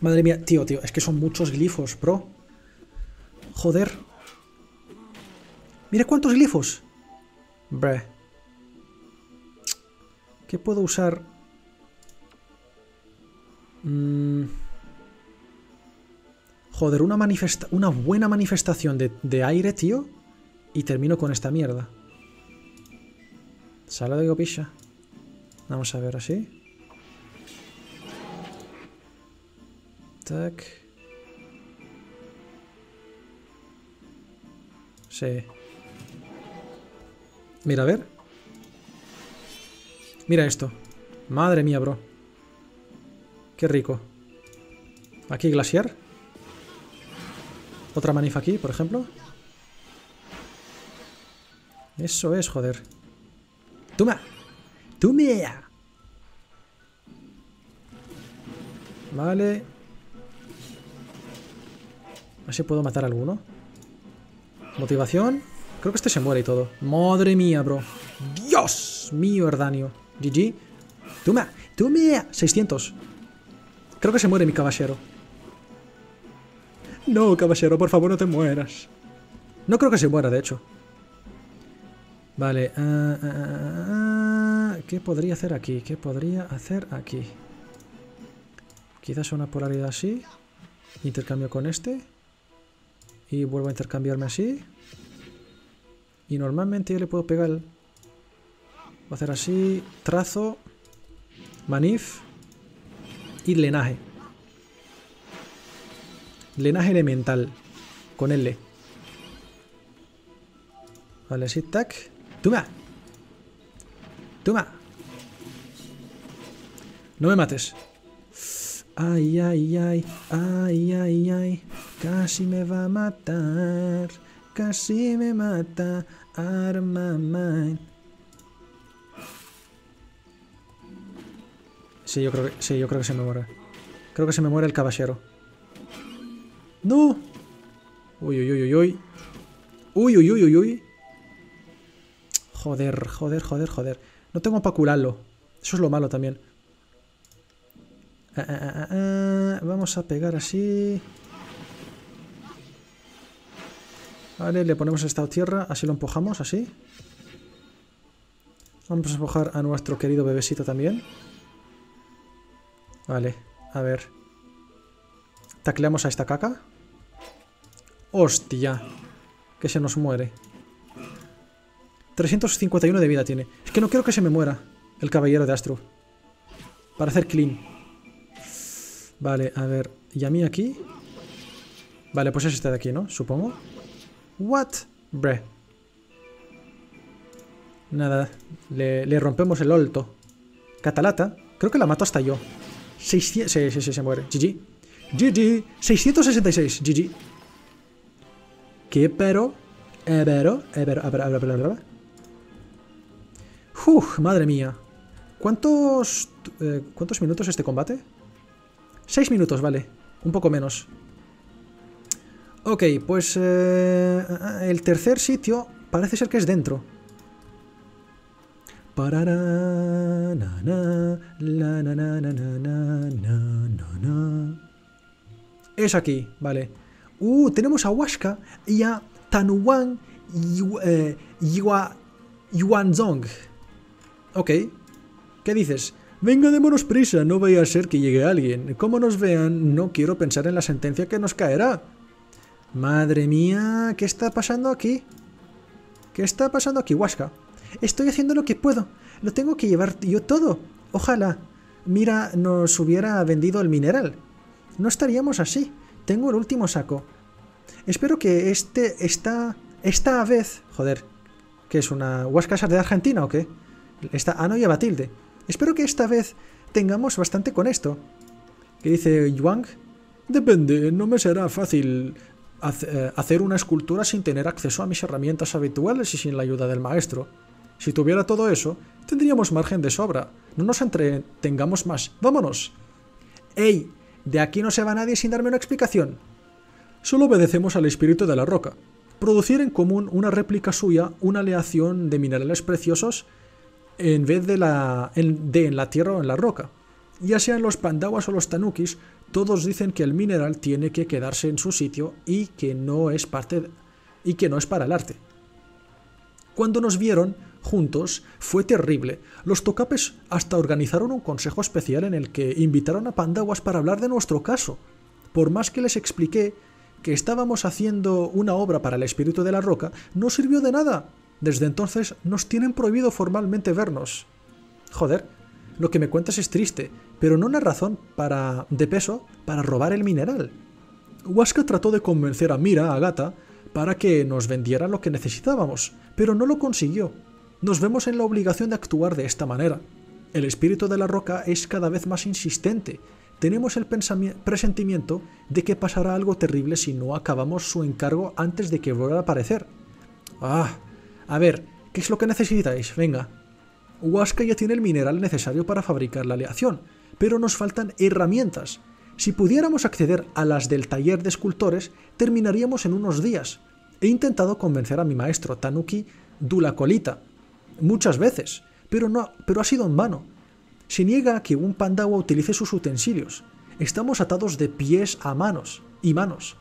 Madre mía, tío, tío, es que son muchos glifos, bro. Joder. Mira cuántos glifos. Bre. ¿Qué puedo usar? Mmm... Joder, una, una buena manifestación de, aire, tío. Y termino con esta mierda. Sala de gopisha. Vamos a ver así. Tac. Sí. Mira, a ver. Mira esto. Madre mía, bro. Qué rico. Aquí glaciar. Otra manifa aquí, por ejemplo. Eso es, joder. ¡Toma! ¡Toma! Vale. A ver si puedo matar a alguno. Motivación. Creo que este se muere y todo. Madre mía, bro. Dios mío, Erdanio. GG. ¡Toma! ¡Toma! 600. Creo que se muere mi caballero. No, caballero, por favor, no te mueras. No creo que se muera, de hecho. Vale. Ah, ah, ah, ¿Qué podría hacer aquí? ¿Qué podría hacer aquí? Quizás una polaridad así. Intercambio con este. Y vuelvo a intercambiarme así. Y normalmente yo le puedo pegar... Voy a hacer así, trazo, manif y lenaje. Lenaje elemental. Con L. Vale, así, tac. ¡Toma! ¡Toma! No me mates. Ay, ay, ay, ay, ay, ay. Casi me va a matar. Casi me mata. Arma mine. Sí, yo creo que, sí, yo creo que se me muere. Creo que se me muere el caballero. ¡No! Uy, uy, uy, uy, uy. Uy, uy, uy, uy, uy. Joder, joder, joder, joder. No tengo para curarlo. Eso es lo malo también. Ah, ah, ah, Vamos a pegar así. Vale, le ponemos esta tierra, así lo empujamos, así. Vamos a empujar a nuestro querido bebecito también. Vale, a ver. Tacleamos a esta caca. ¡Hostia! Que se nos muere. 351 de vida tiene. Es que no quiero que se me muera el caballero de Astro. Para hacer clean. Vale, a ver. ¿Y a mí aquí? Vale, pues es este de aquí, ¿no? Supongo. What? Bre. Nada. Le, le rompemos el olto. Catalata. Creo que la mato hasta yo. 600... Sí, sí, sí, se muere. GG. GG. 666. GG. ¿Qué pero? Ebero. Ebero. Ebero. Ebero. Ebero. Uf, madre mía. ¿Cuántos... Eh, ¿Cuántos minutos este combate? 6 minutos, vale. Un poco menos. Ok, pues eh, el tercer sitio parece ser que es dentro. Es aquí, vale. Uh, tenemos a Huasca y a Tanuan Yuanzong. Ok. ¿Qué dices? Venga, démonos prisa, no vaya a ser que llegue alguien. Como nos vean, no quiero pensar en la sentencia que nos caerá. Madre mía, ¿qué está pasando aquí? ¿Qué está pasando aquí, Huasca? Estoy haciendo lo que puedo. Lo tengo que llevar yo todo. Ojalá. Mira, nos hubiera vendido el mineral. No estaríamos así. Tengo el último saco. Espero que este, esta, esta vez... Joder, ¿qué es una Huasca de Argentina o qué? Esta, ah, no lleva tilde. Espero que esta vez tengamos bastante con esto. ¿Qué dice Yuang? Depende, no me será fácil eh, hacer una escultura sin tener acceso a mis herramientas habituales y sin la ayuda del maestro. Si tuviera todo eso, tendríamos margen de sobra. No nos entretengamos más. ¡Vámonos! ¡Ey! De aquí no se va nadie sin darme una explicación. Solo obedecemos al espíritu de la roca. Producir en común una réplica suya, una aleación de minerales preciosos, en vez de, la, en, de en la tierra o en la roca. Ya sean los pandawas o los tanukis, todos dicen que el mineral tiene que quedarse en su sitio y que no es parte y que no es para el arte. Cuando nos vieron juntos fue terrible. Los tocapes hasta organizaron un consejo especial en el que invitaron a pandawas para hablar de nuestro caso. Por más que les expliqué que estábamos haciendo una obra para el espíritu de la roca, no sirvió de nada. Desde entonces nos tienen prohibido formalmente vernos. Joder, lo que me cuentas es triste, pero no una razón para de peso para robar el mineral. Huasca trató de convencer a Mira, a Gata, para que nos vendiera lo que necesitábamos, pero no lo consiguió. Nos vemos en la obligación de actuar de esta manera. El espíritu de la roca es cada vez más insistente. Tenemos el presentimiento de que pasará algo terrible si no acabamos su encargo antes de que vuelva a aparecer. Ah, a ver, ¿qué es lo que necesitáis? Venga. Huasca ya tiene el mineral necesario para fabricar la aleación, pero nos faltan herramientas. Si pudiéramos acceder a las del taller de escultores, terminaríamos en unos días. He intentado convencer a mi maestro Tanuki Dulacolita muchas veces, pero, no, pero ha sido en vano. Se niega a que un pandawa utilice sus utensilios. Estamos atados de pies a manos y manos.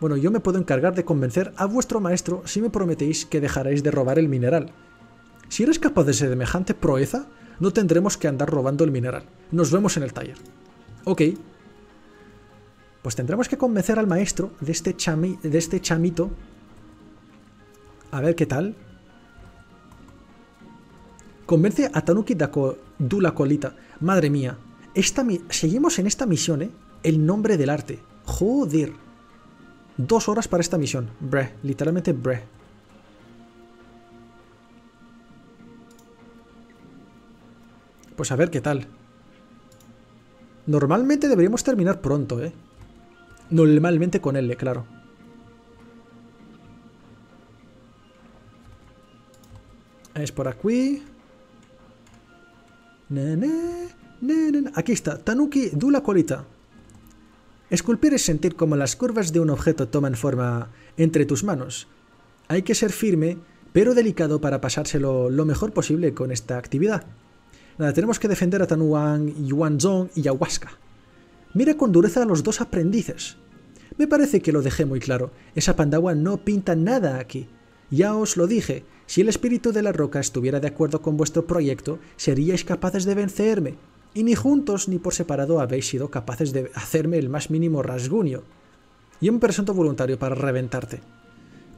Bueno, yo me puedo encargar de convencer a vuestro maestro si me prometéis que dejaréis de robar el mineral. Si eres capaz de semejante proeza, no tendremos que andar robando el mineral. Nos vemos en el taller. Ok. Pues tendremos que convencer al maestro de este, chami, de este chamito A ver qué tal. Convence a Tanuki Dula Colita. Madre mía. Esta seguimos en esta misión, ¿eh? El nombre del arte. Joder. Dos horas para esta misión. Bre. Literalmente bre. Pues a ver qué tal. Normalmente deberíamos terminar pronto, ¿eh? Normalmente con L, claro. Es por aquí. Aquí está, Tanuki Dula Colita. Esculpir es sentir como las curvas de un objeto toman forma entre tus manos. Hay que ser firme, pero delicado para pasárselo lo mejor posible con esta actividad. Nada, tenemos que defender a Tanuang, Yuanzong y Ayahuasca. Mira con dureza a los dos aprendices. Me parece que lo dejé muy claro. Esa pandawa no pinta nada aquí. Ya os lo dije, si el espíritu de la roca estuviera de acuerdo con vuestro proyecto, seríais capaces de vencerme. Y ni juntos ni por separado habéis sido capaces de hacerme el más mínimo rasguño. Yo me presento voluntario para reventarte.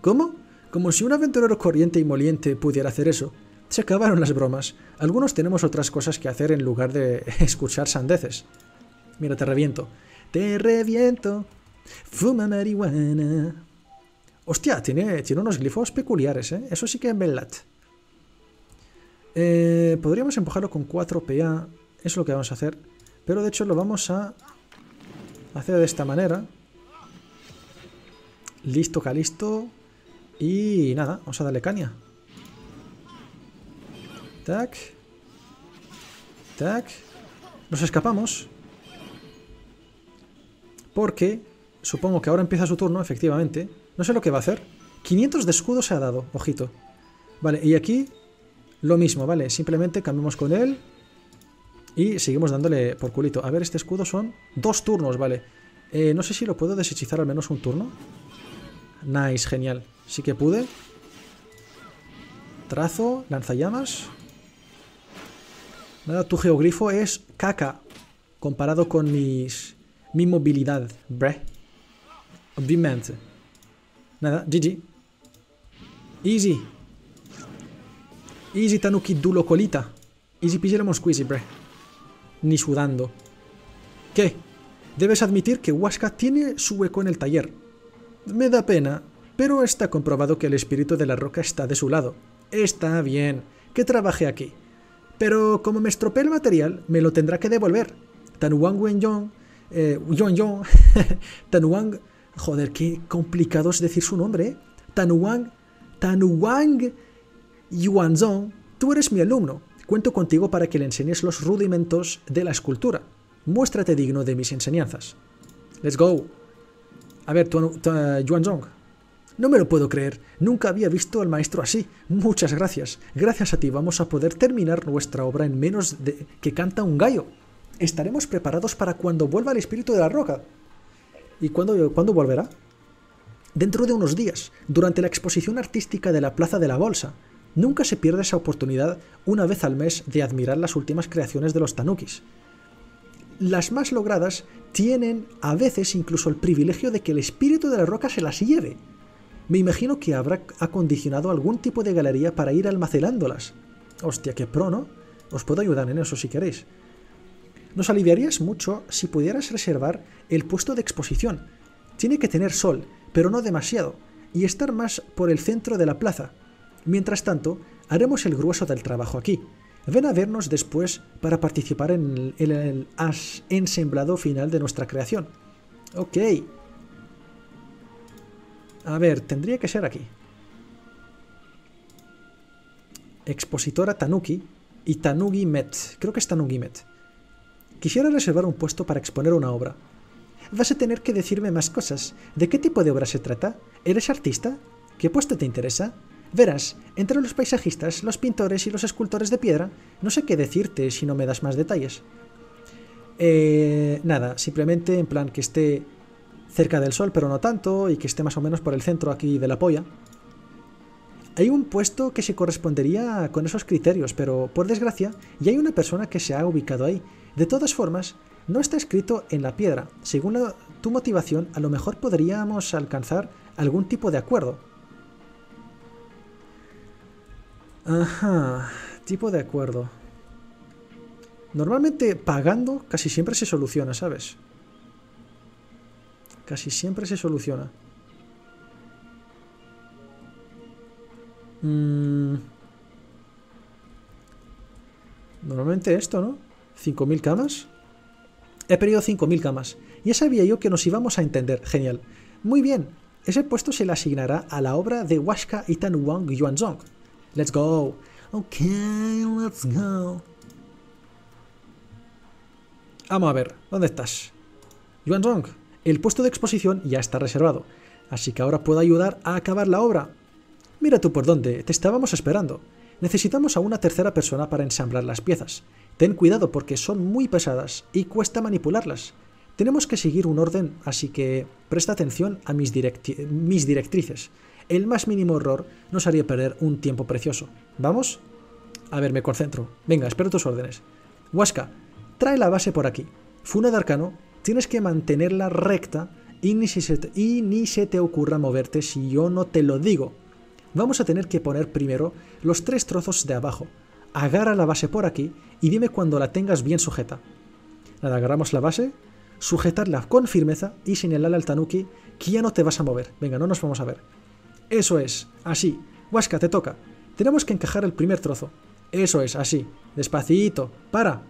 ¿Cómo? Como si un aventurero corriente y moliente pudiera hacer eso. Se acabaron las bromas. Algunos tenemos otras cosas que hacer en lugar de [LAUGHS] escuchar sandeces. Mira, te reviento. Te reviento. Fuma marihuana. Hostia, tiene, tiene unos glifos peculiares, ¿eh? Eso sí que es verdad. Eh, podríamos empujarlo con 4 PA. Eso es lo que vamos a hacer. Pero de hecho lo vamos a hacer de esta manera. Listo, calisto. Y nada, vamos a darle caña. Tac. Tac. Nos escapamos. Porque supongo que ahora empieza su turno, efectivamente. No sé lo que va a hacer. 500 de escudo se ha dado, ojito. Vale, y aquí lo mismo, ¿vale? Simplemente cambiamos con él y seguimos dándole por culito. A ver, este escudo son dos turnos, ¿vale? Eh, no sé si lo puedo deshechizar al menos un turno. Nice, genial. Sí que pude. Trazo, lanzallamas. Nada, tu geogrifo es caca comparado con mis, mi movilidad, bre. Obviamente. Nada, GG. Easy. Easy Tanuki Dulo Colita. Easy peasy lemon squeezy, bre. Ni sudando. ¿Qué? Debes admitir que Huasca tiene su hueco en el taller. Me da pena, pero está comprobado que el espíritu de la roca está de su lado. Está bien, que trabaje aquí. Pero como me estropee el material, me lo tendrá que devolver. Tanuang Wenyong, eh, Yong [LAUGHS] Tanuang, joder, qué complicado es decir su nombre, ¿eh? Tanuang, Tanuang Yuanzong, tú eres mi alumno. Cuento contigo para que le enseñes los rudimentos de la escultura. Muéstrate digno de mis enseñanzas. Let's go. A ver, Yuanzong, no me lo puedo creer, nunca había visto al maestro así. Muchas gracias. Gracias a ti vamos a poder terminar nuestra obra en menos de que canta un gallo. Estaremos preparados para cuando vuelva el espíritu de la roca. ¿Y cuándo, cuándo volverá? Dentro de unos días, durante la exposición artística de la Plaza de la Bolsa. Nunca se pierde esa oportunidad una vez al mes de admirar las últimas creaciones de los tanukis. Las más logradas tienen a veces incluso el privilegio de que el espíritu de la roca se las lleve. Me imagino que habrá acondicionado algún tipo de galería para ir almacenándolas. Hostia, qué pro, ¿no? Os puedo ayudar en eso si queréis. Nos aliviarías mucho si pudieras reservar el puesto de exposición. Tiene que tener sol, pero no demasiado, y estar más por el centro de la plaza. Mientras tanto, haremos el grueso del trabajo aquí. Ven a vernos después para participar en el, el ensemblado final de nuestra creación. Ok, a ver, tendría que ser aquí. Expositora Tanuki y Tanugi Met. Creo que es Tanugi Met. Quisiera reservar un puesto para exponer una obra. Vas a tener que decirme más cosas. ¿De qué tipo de obra se trata? ¿Eres artista? ¿Qué puesto te interesa? Verás, entre los paisajistas, los pintores y los escultores de piedra, no sé qué decirte si no me das más detalles. Eh, nada, simplemente en plan que esté cerca del sol, pero no tanto, y que esté más o menos por el centro aquí de la polla. Hay un puesto que se correspondería con esos criterios, pero por desgracia ya hay una persona que se ha ubicado ahí. De todas formas, no está escrito en la piedra. Según tu motivación, a lo mejor podríamos alcanzar algún tipo de acuerdo. Ajá, tipo de acuerdo. Normalmente pagando casi siempre se soluciona, ¿sabes? Casi siempre se soluciona. Mm. Normalmente esto, ¿no? 5.000 camas. He pedido 5.000 camas. Ya sabía yo que nos íbamos a entender. Genial. Muy bien. Ese puesto se le asignará a la obra de Washka Itan Wang Yuanzong. Let's go. Ok, let's go. Vamos a ver, ¿dónde estás? Yuanzong, el puesto de exposición ya está reservado, así que ahora puedo ayudar a acabar la obra. Mira tú por dónde, te estábamos esperando. Necesitamos a una tercera persona para ensamblar las piezas. Ten cuidado porque son muy pesadas y cuesta manipularlas. Tenemos que seguir un orden, así que presta atención a mis, mis directrices. El más mínimo error nos haría perder un tiempo precioso. ¿Vamos? A ver, me concentro. Venga, espero tus órdenes. Huasca, trae la base por aquí. Funa de arcano, tienes que mantenerla recta y ni, y ni se te ocurra moverte si yo no te lo digo. Vamos a tener que poner primero los tres trozos de abajo. Agarra la base por aquí y dime cuando la tengas bien sujeta. Nada, agarramos la base, sujetarla con firmeza y señalarle al tanuki que ya no te vas a mover. Venga, no nos vamos a ver. Eso es, así. Huasca, te toca. Tenemos que encajar el primer trozo. Eso es, así. Despacito. Para.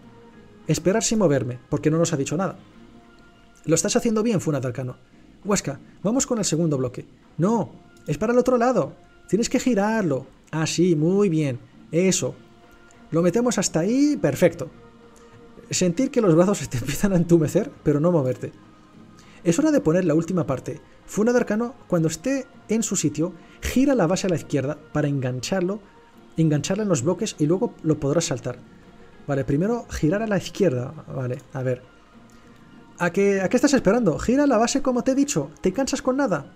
Esperar sin moverme, porque no nos ha dicho nada. Lo estás haciendo bien, Funa Arcano. Huasca, vamos con el segundo bloque. No, es para el otro lado. Tienes que girarlo. Así, muy bien. Eso. Lo metemos hasta ahí, perfecto sentir que los brazos se [LAUGHS] te empiezan a entumecer, pero no moverte. Es hora de poner la última parte. Funa de arcano, cuando esté en su sitio, gira la base a la izquierda para engancharlo, engancharla en los bloques y luego lo podrás saltar. Vale, primero girar a la izquierda. Vale, a ver. ¿A qué, ¿A qué estás esperando? Gira la base como te he dicho. ¿Te cansas con nada?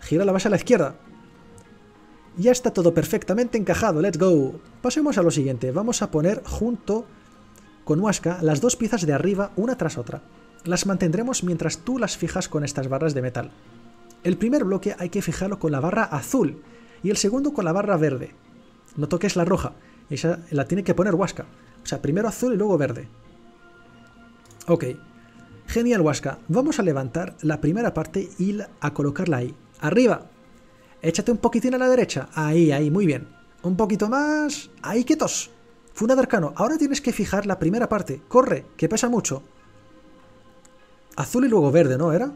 Gira la base a la izquierda. Ya está todo perfectamente encajado. Let's go. Pasemos a lo siguiente. Vamos a poner junto con Huasca las dos piezas de arriba una tras otra. Las mantendremos mientras tú las fijas con estas barras de metal. El primer bloque hay que fijarlo con la barra azul y el segundo con la barra verde. No toques la roja, esa la tiene que poner Huasca. O sea, primero azul y luego verde. Ok. Genial, Huasca. Vamos a levantar la primera parte y a colocarla ahí. ¡Arriba! Échate un poquitín a la derecha. Ahí, ahí, muy bien. Un poquito más. Ahí, quietos. Funa de Arcano, ahora tienes que fijar la primera parte. Corre, que pesa mucho. Azul y luego verde, ¿no? ¿Era?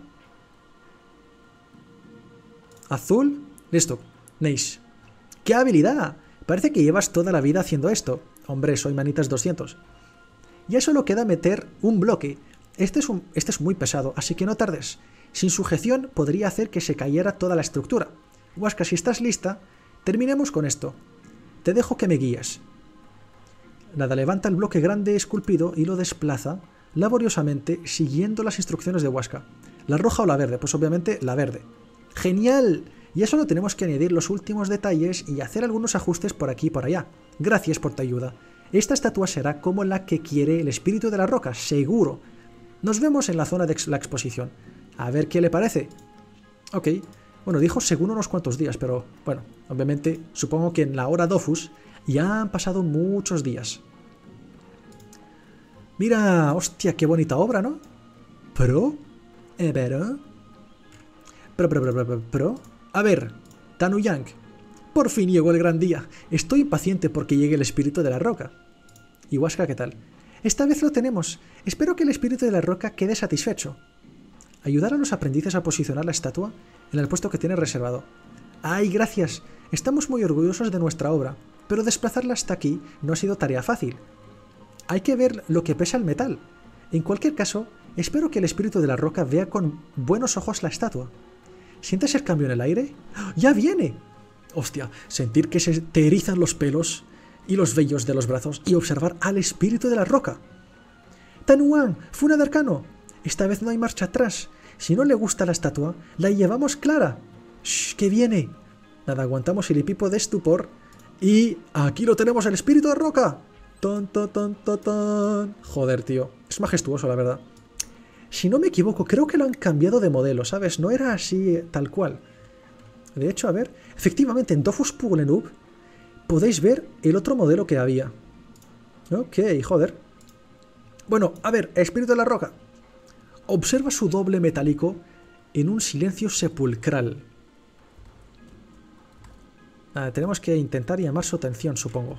Azul. Listo. Nice. ¡Qué habilidad! Parece que llevas toda la vida haciendo esto. Hombre, soy manitas 200. Ya solo queda meter un bloque. Este es, un, este es muy pesado, así que no tardes. Sin sujeción podría hacer que se cayera toda la estructura. Huasca, si estás lista, terminemos con esto. Te dejo que me guíes. Nada levanta el bloque grande esculpido y lo desplaza laboriosamente siguiendo las instrucciones de Huasca. ¿La roja o la verde? Pues obviamente la verde. ¡Genial! Y solo tenemos que añadir los últimos detalles y hacer algunos ajustes por aquí y por allá. Gracias por tu ayuda. Esta estatua será como la que quiere el espíritu de la roca, seguro. Nos vemos en la zona de la exposición. A ver qué le parece. Ok. Bueno, dijo según unos cuantos días, pero bueno, obviamente supongo que en la hora Dofus ya han pasado muchos días. Mira, hostia, qué bonita obra, ¿no? ¿Pro? ¿Eh, pero? ¿Pro, pro, pro, pro, pro? A ver, Tanu Yang. Por fin llegó el gran día. Estoy impaciente porque llegue el espíritu de la roca. Y ¿qué tal? Esta vez lo tenemos. Espero que el espíritu de la roca quede satisfecho. Ayudar a los aprendices a posicionar la estatua en el puesto que tiene reservado. ¡Ay, gracias! Estamos muy orgullosos de nuestra obra pero desplazarla hasta aquí no ha sido tarea fácil. Hay que ver lo que pesa el metal. En cualquier caso, espero que el espíritu de la roca vea con buenos ojos la estatua. ¿Sientes el cambio en el aire? ¡Ya viene! Hostia, sentir que se te erizan los pelos y los vellos de los brazos y observar al espíritu de la roca. Tanuan, Funa de Arcano. Esta vez no hay marcha atrás. Si no le gusta la estatua, la llevamos clara. ¡Shh! ¡Que viene! Nada, aguantamos el hipipo de estupor y aquí lo tenemos, el espíritu de roca. Ton, ton, ton, ton, Joder, tío. Es majestuoso, la verdad. Si no me equivoco, creo que lo han cambiado de modelo, ¿sabes? No era así eh, tal cual. De hecho, a ver, efectivamente en Dofus Pugulenub podéis ver el otro modelo que había. Ok, joder. Bueno, a ver, espíritu de la roca. Observa su doble metálico en un silencio sepulcral. Ah, tenemos que intentar llamar su atención, supongo.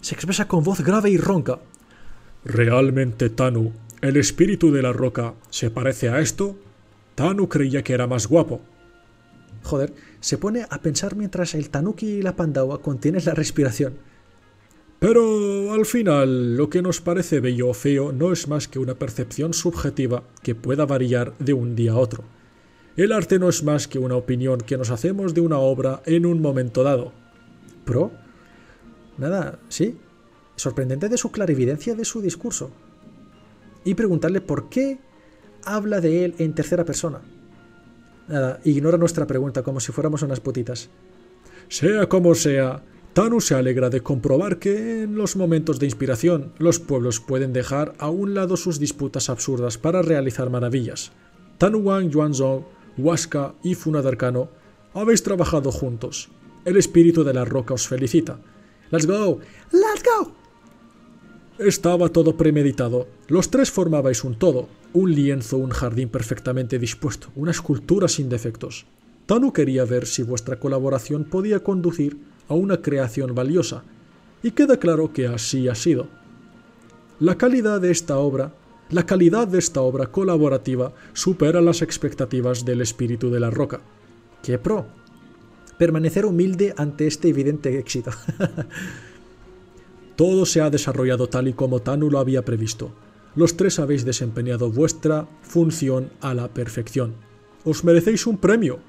Se expresa con voz grave y ronca. ¿Realmente, Tanu, el espíritu de la roca se parece a esto? Tanu creía que era más guapo. Joder, se pone a pensar mientras el tanuki y la pandawa contienen la respiración. Pero al final, lo que nos parece bello o feo no es más que una percepción subjetiva que pueda variar de un día a otro. El arte no es más que una opinión que nos hacemos de una obra en un momento dado. ¿Pro? Nada, sí. Sorprendente de su clarividencia de su discurso. Y preguntarle por qué habla de él en tercera persona. Nada, ignora nuestra pregunta como si fuéramos unas putitas. Sea como sea, Tanu se alegra de comprobar que en los momentos de inspiración los pueblos pueden dejar a un lado sus disputas absurdas para realizar maravillas. Tanu Wang, Yuanzhong, Huasca y Funadarkano habéis trabajado juntos. El espíritu de la roca os felicita. ¡Let's go! ¡Let's go! Estaba todo premeditado. Los tres formabais un todo, un lienzo, un jardín perfectamente dispuesto, una escultura sin defectos. Tanu quería ver si vuestra colaboración podía conducir a una creación valiosa, y queda claro que así ha sido. La calidad de esta obra, la calidad de esta obra colaborativa supera las expectativas del espíritu de la roca. ¡Qué pro! Permanecer humilde ante este evidente éxito. [LAUGHS] Todo se ha desarrollado tal y como Tanu lo había previsto. Los tres habéis desempeñado vuestra función a la perfección. Os merecéis un premio.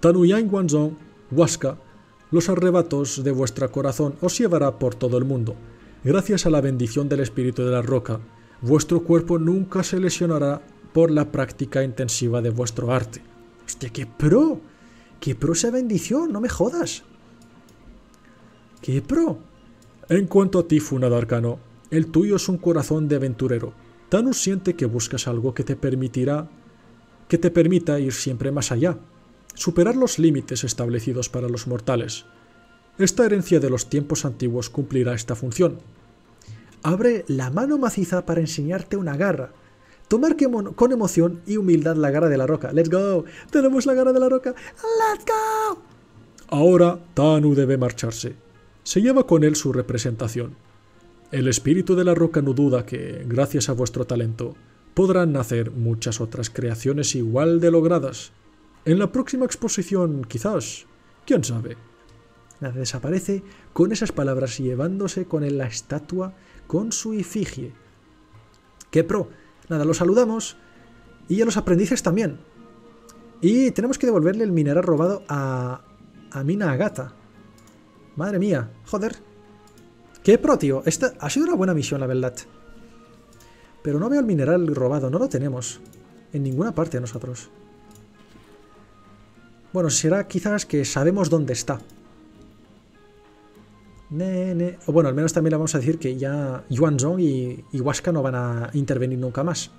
Tanu Yang Wanzhong, Huasca, los arrebatos de vuestro corazón os llevará por todo el mundo. Gracias a la bendición del espíritu de la roca, vuestro cuerpo nunca se lesionará por la práctica intensiva de vuestro arte. Hostia, qué pro. Qué pro esa bendición, no me jodas. Qué pro. En cuanto a ti, Funado Arcano, el tuyo es un corazón de aventurero. Tanus siente que buscas algo que te permitirá que te permita ir siempre más allá, superar los límites establecidos para los mortales. Esta herencia de los tiempos antiguos cumplirá esta función. Abre la mano maciza para enseñarte una garra. Tomar con emoción y humildad la garra de la roca. ¡Let's go! ¡Tenemos la garra de la roca! ¡Let's go! Ahora Tanu debe marcharse se lleva con él su representación. El espíritu de la roca no duda que, gracias a vuestro talento, podrán nacer muchas otras creaciones igual de logradas. En la próxima exposición, quizás, quién sabe. Desaparece con esas palabras llevándose con él la estatua con su efigie. ¡Qué pro! Nada, lo saludamos y a los aprendices también. Y tenemos que devolverle el mineral robado a, a Mina Agata. Madre mía, joder. Qué pro, tío. Esta ha sido una buena misión, la verdad. Pero no veo el mineral robado, no lo tenemos. En ninguna parte nosotros. Bueno, será quizás que sabemos dónde está. O bueno, al menos también le vamos a decir que ya Yuanzhong y, y Huasca no van a intervenir nunca más.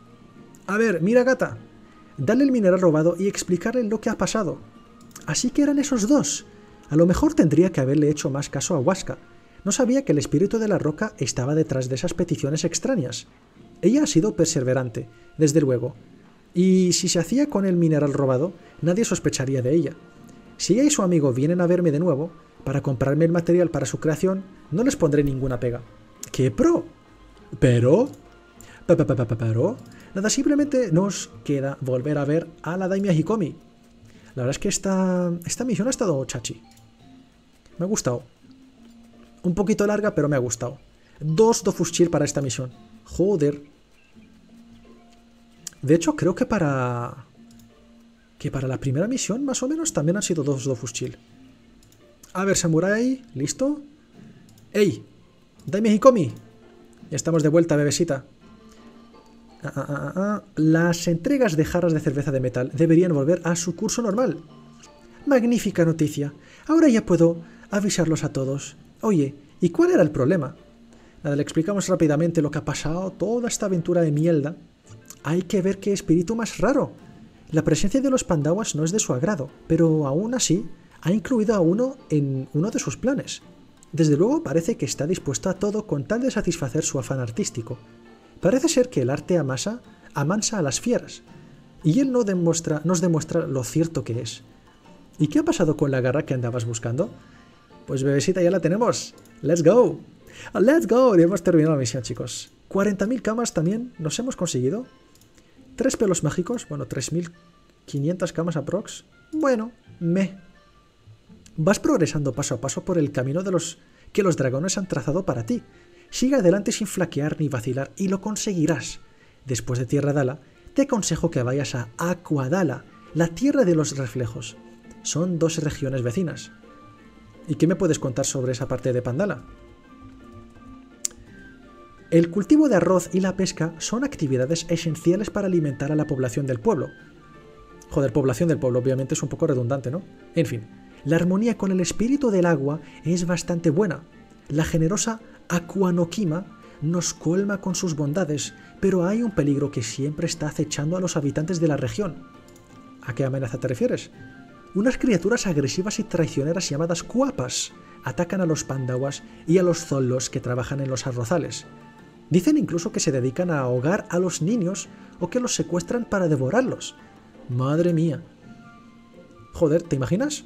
A ver, mira gata. Dale el mineral robado y explicarle lo que ha pasado. Así que eran esos dos. A lo mejor tendría que haberle hecho más caso a Huasca. No sabía que el espíritu de la roca estaba detrás de esas peticiones extrañas. Ella ha sido perseverante, desde luego. Y si se hacía con el mineral robado, nadie sospecharía de ella. Si ella y su amigo vienen a verme de nuevo, para comprarme el material para su creación, no les pondré ninguna pega. ¡Qué pro! Pero... Pero... Nada, simplemente nos queda volver a ver a la Daimia Hikomi. La verdad es que esta, esta misión ha estado chachi. Me ha gustado. Un poquito larga, pero me ha gustado. Dos Dofus Chill para esta misión. Joder. De hecho, creo que para... Que para la primera misión, más o menos, también han sido dos Dofus Chill. A ver, Samurai, ¿listo? ¡Ey! ¡Daime Hikomi! Estamos de vuelta, bebesita. Ah, ah, ah, Las entregas de jarras de cerveza de metal deberían volver a su curso normal. Magnífica noticia. Ahora ya puedo avisarlos a todos. Oye, ¿y cuál era el problema? Nada, le explicamos rápidamente lo que ha pasado, toda esta aventura de mierda. Hay que ver qué espíritu más raro. La presencia de los pandawas no es de su agrado, pero aún así ha incluido a uno en uno de sus planes. Desde luego parece que está dispuesto a todo con tal de satisfacer su afán artístico. Parece ser que el arte amasa, amansa a las fieras, y él no demuestra, nos demuestra lo cierto que es. ¿Y qué ha pasado con la garra que andabas buscando? Pues bebecita ya la tenemos. ¡Let's go! ¡Let's go! Y hemos terminado la misión, chicos. 40.000 camas también nos hemos conseguido. Tres pelos mágicos, bueno, 3.500 camas aprox. Bueno, me. Vas progresando paso a paso por el camino de los que los dragones han trazado para ti. Sigue adelante sin flaquear ni vacilar y lo conseguirás. Después de Tierra Dala, te aconsejo que vayas a Aquadala, la Tierra de los Reflejos. Son dos regiones vecinas. ¿Y qué me puedes contar sobre esa parte de Pandala? El cultivo de arroz y la pesca son actividades esenciales para alimentar a la población del pueblo. Joder, población del pueblo, obviamente es un poco redundante, ¿no? En fin, la armonía con el espíritu del agua es bastante buena. La generosa Aquanokima nos colma con sus bondades, pero hay un peligro que siempre está acechando a los habitantes de la región. ¿A qué amenaza te refieres? Unas criaturas agresivas y traicioneras llamadas cuapas atacan a los pandawas y a los zolos que trabajan en los arrozales. Dicen incluso que se dedican a ahogar a los niños o que los secuestran para devorarlos. Madre mía. Joder, ¿te imaginas?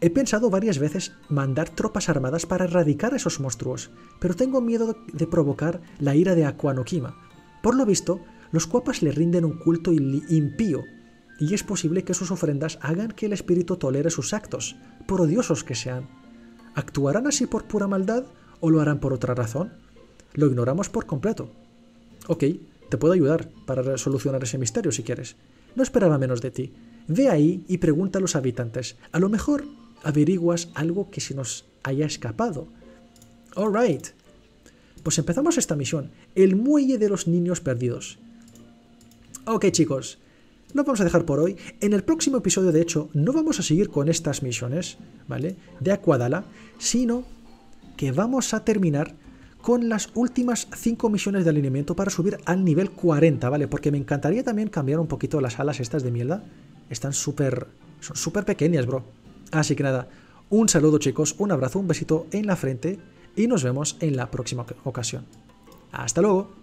He pensado varias veces mandar tropas armadas para erradicar a esos monstruos, pero tengo miedo de provocar la ira de Aquanokima. Por lo visto, los cuapas le rinden un culto impío, y es posible que sus ofrendas hagan que el espíritu tolere sus actos, por odiosos que sean. ¿Actuarán así por pura maldad o lo harán por otra razón? Lo ignoramos por completo. Ok, te puedo ayudar para solucionar ese misterio si quieres. No esperaba menos de ti. Ve ahí y pregunta a los habitantes. A lo mejor averiguas algo que se nos haya escapado. Alright. Pues empezamos esta misión. El muelle de los niños perdidos. Ok chicos, lo vamos a dejar por hoy. En el próximo episodio, de hecho, no vamos a seguir con estas misiones, ¿vale? De Aquadala, sino que vamos a terminar con las últimas 5 misiones de alineamiento para subir al nivel 40, ¿vale? Porque me encantaría también cambiar un poquito las alas estas de mierda. Están súper... son súper pequeñas, bro. Así que nada, un saludo chicos, un abrazo, un besito en la frente y nos vemos en la próxima ocasión. Hasta luego.